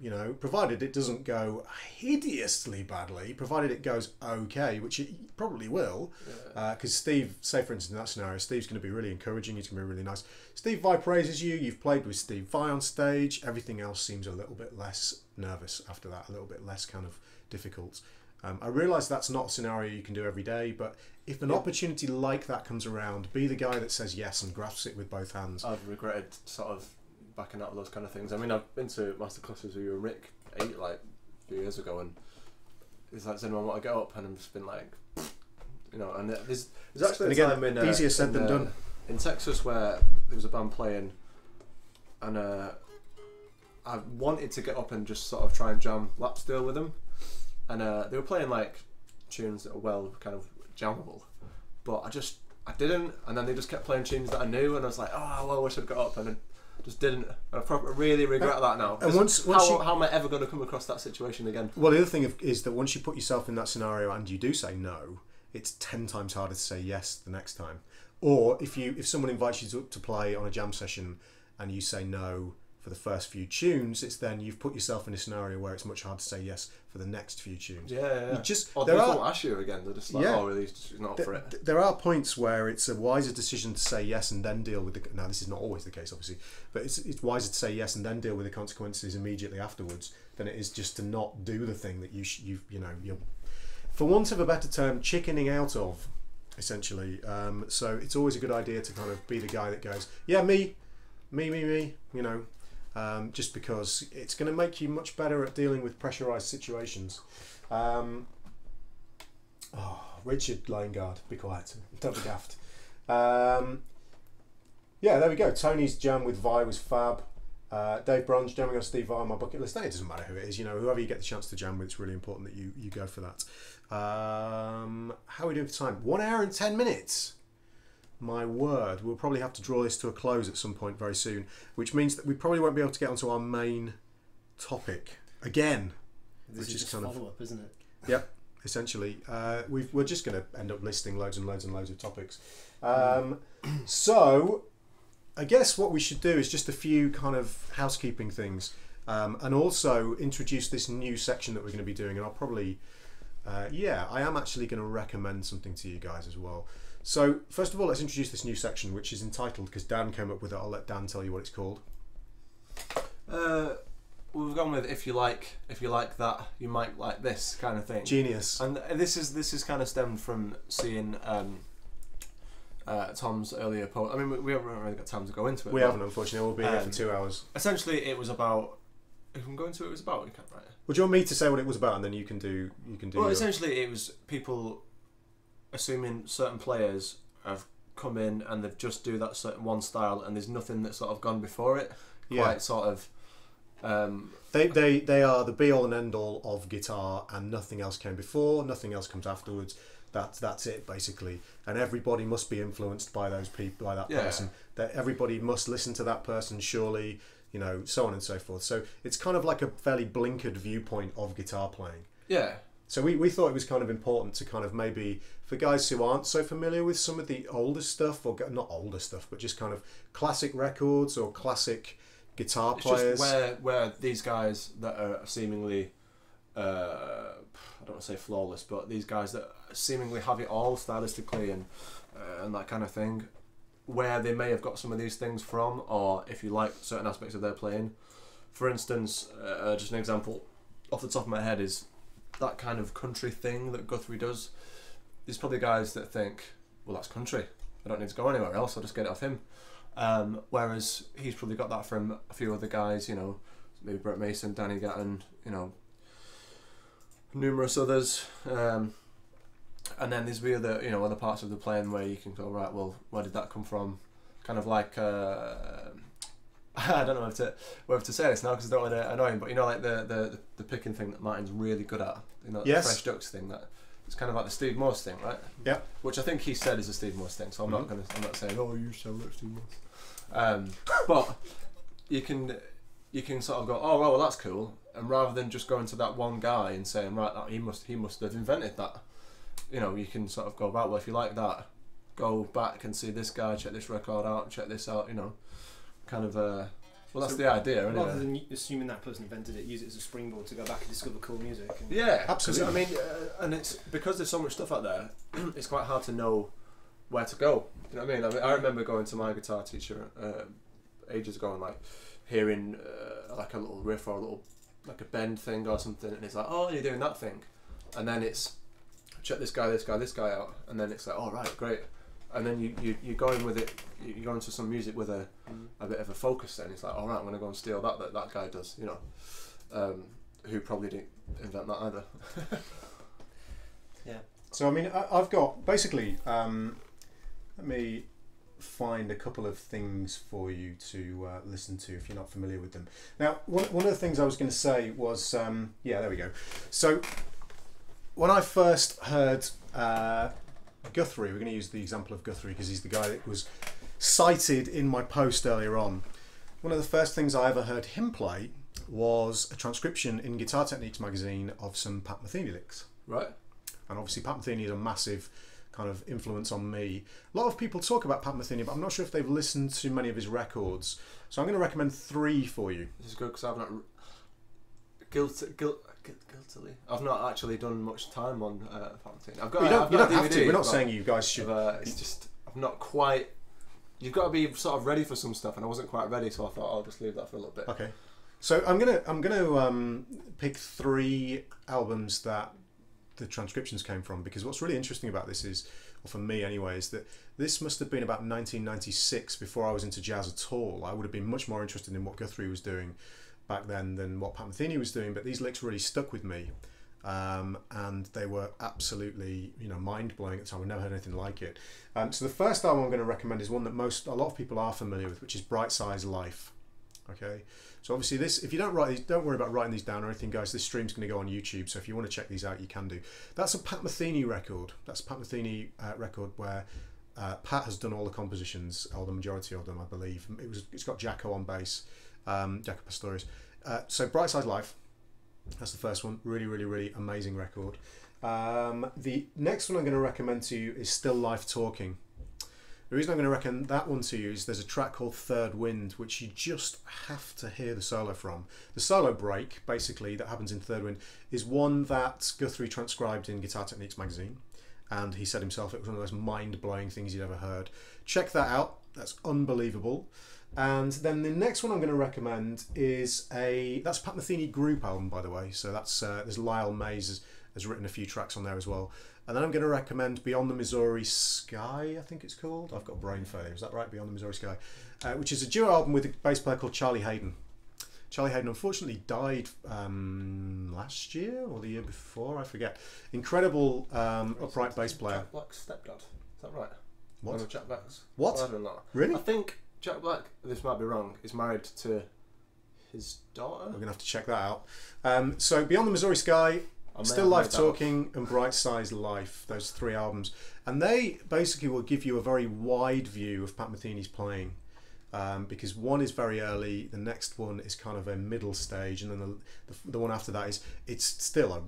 you know, provided it doesn't go hideously badly, provided it goes okay, which it probably will, Yeah. because Steve, say for instance in that scenario, Steve's going to be really encouraging. He's going to be really nice. Steve Vai praises you. You've played with Steve Vai on stage. Everything else seems a little bit less nervous after that, a little bit less kind of difficult. Um, I realise that's not a scenario you can do every day, but if an Yeah. opportunity like that comes around, be the guy that says yes and grasps it with both hands. I've regretted sort of backing out of those kind of things. I mean, I've been to masterclasses with you and Rick eight like a few years ago, and it's like, does anyone want to get up? And I've just been like, you know, and there's there's actually And a again, time in uh, easier said in, than uh, done. in Texas where there was a band playing, and uh, I wanted to get up and just sort of try and jam lap steel with them, and uh, they were playing like tunes that are well kind of jammable, but I just I didn't, and then they just kept playing tunes that I knew, and I was like, oh, well, I wish I'd got up, and just didn't. I really regret that now. And once, once how, you, how am I ever going to come across that situation again? Well, the other thing is that once you put yourself in that scenario and you do say no, it's ten times harder to say yes the next time. Or if you if someone invites you to, to play on a jam session and you say no for the first few tunes, it's then you've put yourself in a scenario where it's much harder to say yes for the next few tunes. Yeah, yeah. You just or there people are won't ask you again. They're just like, Yeah. oh, really? She's not up th- for it. th- there are points where it's a wiser decision to say yes and then deal with the. Now, this is not always the case, obviously, but it's it's wiser to say yes and then deal with the consequences immediately afterwards than it is just to not do the thing that you sh- you you know you're, for want of a better term, chickening out of, essentially. Um, so it's always a good idea to kind of be the guy that goes, yeah, me, me, me, me. You know, um, just because it's going to make you much better at dealing with pressurized situations. Um, oh, Richard Lingard, be quiet. Don't be daft. Um, yeah, there we go. Tony's jam with Vai was fab. Uh, Dave Bronze jamming on Steve Vai on my bucket list. It doesn't matter who it is, you know, whoever you get the chance to jam with, it's really important that you, you go for that. Um, how are we doing for time? One hour and ten minutes. My word, we'll probably have to draw this to a close at some point very soon, which means that we probably won't be able to get onto our main topic again. This Which is is just kind of- follow up, isn't it? Yep. Essentially. Uh, we've, we're just going to end up listing loads and loads and loads of topics. Um, so, I guess what we should do is just a few kind of housekeeping things, um, and also introduce this new section that we're going to be doing. And I'll probably, uh, yeah, I am actually going to recommend something to you guys as well. So, first of all, let's introduce this new section, which is entitled because Dan came up with it. I'll let Dan tell you what it's called. Uh, we've gone with if you like, if you like that, you might like this kind of thing. Genius. And this is this is kind of stemmed from seeing um, uh, Tom's earlier post. I mean, we, we haven't really got time to go into it. We haven't, unfortunately. We'll be here Um, for two hours. Essentially, it was about. If we can go into it, it was about. We can't write. it. Would you want me to say what it was about, and then you can do you can do. Well, your- essentially, it was people assuming certain players have come in and they've just do that certain one style, and there's nothing that's sort of gone before it. Yeah. Quite sort of. Um, They, they, they are the be all and end all of guitar, and nothing else came before, nothing else comes afterwards. That's that's it basically, and everybody must be influenced by those people, by that Yeah. person. That everybody must listen to that person, surely, you know, so on and so forth. So it's kind of like a fairly blinkered viewpoint of guitar playing. yeah. So we, we thought it was kind of important to kind of maybe for guys who aren't so familiar with some of the older stuff, or not older stuff, but just kind of classic records or classic guitar It's players. where where these guys that are seemingly, uh, I don't want to say flawless, but these guys that seemingly have it all stylistically and uh, and that kind of thing, where they may have got some of these things from, or if you like certain aspects of their playing. For instance, uh, just an example off the top of my head is that kind of country thing that Guthrie does. There's probably guys that think, well, that's country. I don't need to go anywhere else. I'll just get it off him. Um, whereas he's probably got that from a few other guys, you know, maybe Brent Mason, Danny Gatton, you know, numerous others. Um, and then there's the other, you know, other parts of the plane where you can go right. Well, where did that come from? Kind of like uh, I don't know whether to whether to say this now because I don't want to annoy him, but you know, like the, the the picking thing that Martin's really good at. You know, Yes. the fresh ducks thing that. It's kind of like the Steve Morse thing, right? Yeah. Which I think he said is a Steve Morse thing, so I'm Mhm. not gonna. I'm not saying, oh, you sound like Steve Morse. Um, but you can you can sort of go, oh well, well that's cool, and rather than just going to that one guy and saying, right, that he must he must have invented that. You know, you can sort of go about well if you like that, go back and see this guy, check this record out, check this out. You know, kind of uh, Well, that's So the idea, Rather anyway. than assuming that person invented it, use it as a springboard to go back and discover cool music. And Yeah, 'cause, Absolutely. I mean, uh, and it's because there's so much stuff out there. it's quite hard to know where to go. You know what I mean? I, mean, I remember going to my guitar teacher uh, ages ago and like hearing uh, like a little riff or a little like a bend thing or something, and it's like, oh, you're doing that thing, and then it's check this guy, this guy, this guy out, and then it's like, oh right, great, and then you you you go in with it, you you go into some music with a a bit of a focus. Then it's like, all right, I'm gonna go and steal that that that guy does, you know, um, who probably didn't invent that either. Yeah. So I mean, I, I've got basically. Um, let me find a couple of things for you to uh, listen to if you're not familiar with them. Now, one, one of the things I was going to say was, um, yeah, there we go. So when I first heard uh, Guthrie, we're going to use the example of Guthrie because he's the guy that was cited in my post earlier on. One of the first things I ever heard him play was a transcription in Guitar Techniques magazine of some Pat Metheny licks Right. and obviously Pat Metheny is a massive kind of influence on me. A lot of people talk about Pat Metheny, but I'm not sure if they've listened to many of his records. So I'm going to recommend three for you. This is good because I've not guilt, guilt, guilt, guiltily. I've not actually done much time on uh, Palpatine. I've got. you don't, you don't have to. We're not saying you guys should. Uh, it's just I've not quite. You've got to be sort of ready for some stuff, and I wasn't quite ready, so I thought I'll just leave that for a little bit. Okay. So I'm gonna I'm gonna um, pick three albums that the transcriptions came from because what's really interesting about this is, or for me anyway, is that this must have been about 1996 before I was into jazz at all. I would have been much more interested in what Guthrie was doing back then than what Pat Metheny was doing, but these licks really stuck with me. Um, and they were absolutely, you know, mind blowing at the time. I've never heard anything like it. Um, so the first album I'm going to recommend is one that most, a lot of people are familiar with, which is Bright Size Life. Okay, so obviously this, if you don't write these, don't worry about writing these down or anything, guys. This stream's going to go on YouTube, so if you want to check these out, you can do. That's a Pat Metheny record. That's a Pat Metheny uh, record where uh, Pat has done all the compositions, or the majority of them, I believe. It was, it's got Jaco on bass, um, Jaco Pastorius. Uh, so Bright Size Life, that's the first one. Really, really, really amazing record. Um, the next one I'm going to recommend to you is Still Life Talking. The reason I'm going to recommend that one to you is there's a track called Third Wind, which you just have to hear the solo from. The solo break, basically, that happens in Third Wind, is one that Guthrie transcribed in Guitar Techniques magazine. And he said himself it was one of those mind blowing things he'd ever heard. Check that out, that's unbelievable. And then the next one I'm going to recommend is a that's Pat Metheny group album, by the way. So that's uh, there's Lyle Mays has, has written a few tracks on there as well. And then I'm going to recommend Beyond the Missouri Sky, I think it's called. I've got brain failure. Is that right? Beyond the Missouri Sky, uh, which is a duo album with a bass player called Charlie Haden. Charlie Haden unfortunately died um, last year or the year before, I forget. Incredible um, upright bass player. Jack Black's stepdad. Is that right? What? One of Jack Black's. What? Really? I think Jack Black. This might be wrong. Is married to his daughter. We're going to have to check that out. Um, so Beyond the Missouri Sky, Still Life Talking and Bright Size Life, those three albums. And they basically will give you a very wide view of Pat Metheny's playing. Um, because one is very early, the next one is kind of a middle stage, and then the, the, the one after that is it's still a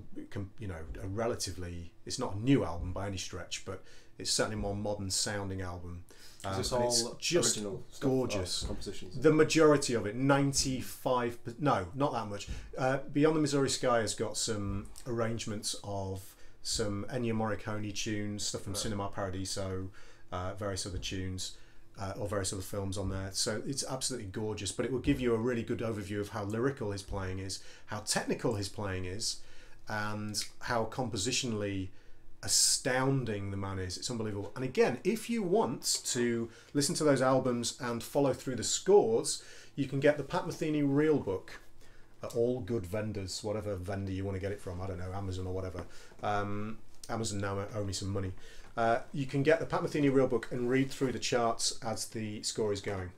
you know a relatively it's not a new album by any stretch, but it's certainly a more modern sounding album. Is Um, this all just original gorgeous. compositions? the majority of it, 95, no, not that much. Uh, Beyond the Missouri Sky has got some arrangements of some Ennio Morricone tunes, stuff from Right. Cinema Paradiso, uh, various other tunes, uh, or various other films on there. So it's absolutely gorgeous, but it will give you a really good overview of how lyrical his playing is, how technical his playing is, and how compositionally astounding the man is. It's unbelievable. And again, if you want to listen to those albums and follow through the scores, you can get the Pat Metheny Real Book at all good vendors, whatever vendor you want to get it from. I don't know, Amazon or whatever. Um, Amazon now owe me some money. Uh, you can get the Pat Metheny Real Book and read through the charts as the score is going,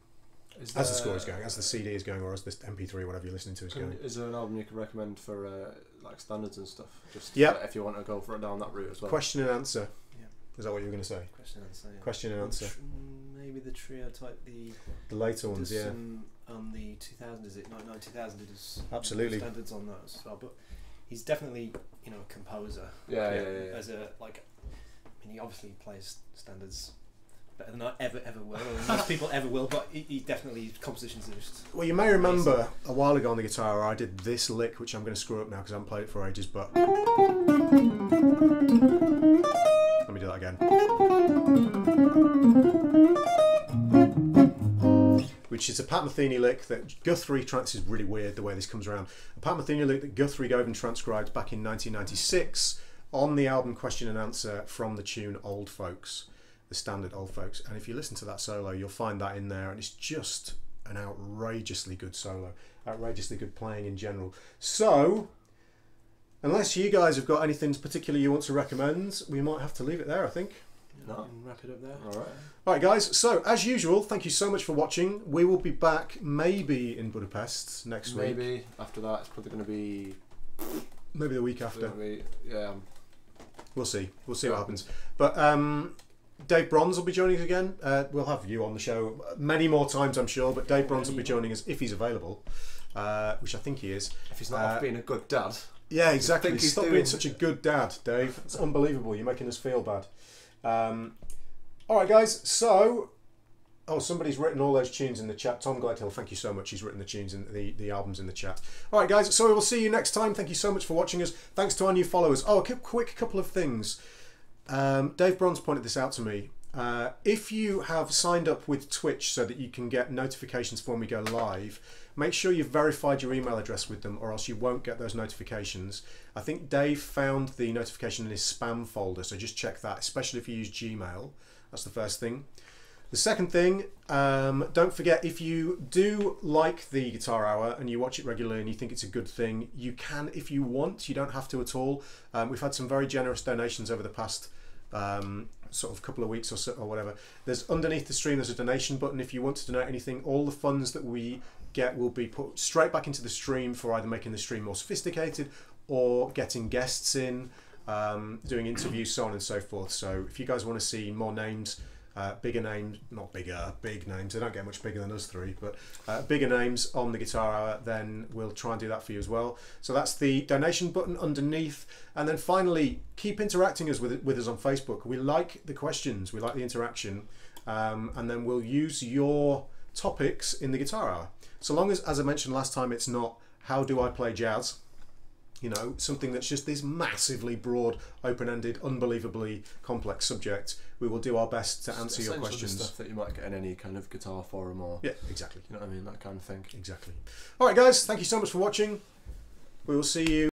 Is as the score is going, as the CD is going, or as the MP3, whatever you're listening to, is Can, going. is there an album you could recommend for uh, like standards and stuff? Just Yeah. if you want to go for down that route as well. Question and answer. Yeah. Is that what you were going to say? Question and answer. yeah. Question and answer. mm, maybe the trio type. The The later ones, there's yeah. some on the 2000 is it? 99 2000 it is Absolutely. standards on those as well. But he's definitely you know a composer. Yeah, yeah, yeah. yeah. As a like, I mean, he obviously plays standards better than I ever ever will, or most people ever will. But he, he definitely compositions are just Well, you may remember a while ago on the guitar I did this lick, which I'm going to screw up now because I haven't played it for ages. But let me do that again. Which is a Pat Metheny lick that Guthrie trans is really weird the way this comes around. A Pat Metheny lick that Guthrie Govan transcribed back in 1996 on the album Question and Answer from the tune Old Folks, the standard Old Folks. And if you listen to that solo, you'll find that in there, and it's just an outrageously good solo, outrageously good playing in general. So, unless you guys have got anything particular you want to recommend, we might have to leave it there, I think. No. and wrap it up there. All right. All right, guys. So, as usual, thank you so much for watching. We will be back maybe in Budapest next week, Maybe after that, it's probably going to be. maybe the week after. Be yeah. um, We'll see. We'll see what happens. But um, Dave Bronze will be joining us again. Uh, we'll have you on the show many more times, I'm sure. But Dave Bronze will be joining us if he's available, uh, which I think he is. If he's not Uh, off being a good dad. Yeah, exactly. he's Stop doing- being such a good dad, Dave. It's unbelievable. You're making us feel bad. Um, all right, guys. So, oh, somebody's written all those tunes in the chat. Tom Gladhill, thank you so much. He's written the tunes and the, the albums in the chat. All right, guys. So we will see you next time. Thank you so much for watching us. Thanks to our new followers. Oh, a quick- quick couple of things. Um, Dave Bronze pointed this out to me. Uh, if you have signed up with Twitch so that you can get notifications for when we go live, make sure you've verified your email address with them or else you won't get those notifications. I think Dave found the notification in his spam folder, so just check that, especially if you use Gmail. That's the first thing. The second thing, um, don't forget if you do like the Guitar Hour and you watch it regularly and you think it's a good thing, you can if you want. You don't have to at all. Um, we've had some very generous donations over the past um, sort of couple of weeks or so or whatever. There's underneath the stream. There's a donation button if you want to donate anything. All the funds that we get will be put straight back into the stream for either making the stream more sophisticated or getting guests in, um, doing interviews, so on and so forth. So if you guys want to see more names. Uh, bigger names, not bigger, big names. They don't get much bigger than us three, but uh, bigger names on the Guitar Hour, then we'll try and do that for you as well. So that's the donation button underneath. And then finally, keep interacting us with, with us on Facebook. We like the questions, we like the interaction, um, and then we'll use your topics in the Guitar Hour. So long as, as I mentioned last time, it's not how do I play jazz, you know, something that's just this massively broad, open-ended, unbelievably complex subject. We will do our best to answer your questions. Stuff that you might get in any kind of guitar forum or Yeah, exactly. you know what I mean, that kind of thing. Exactly. All right, guys, thank you so much for watching. We will see you.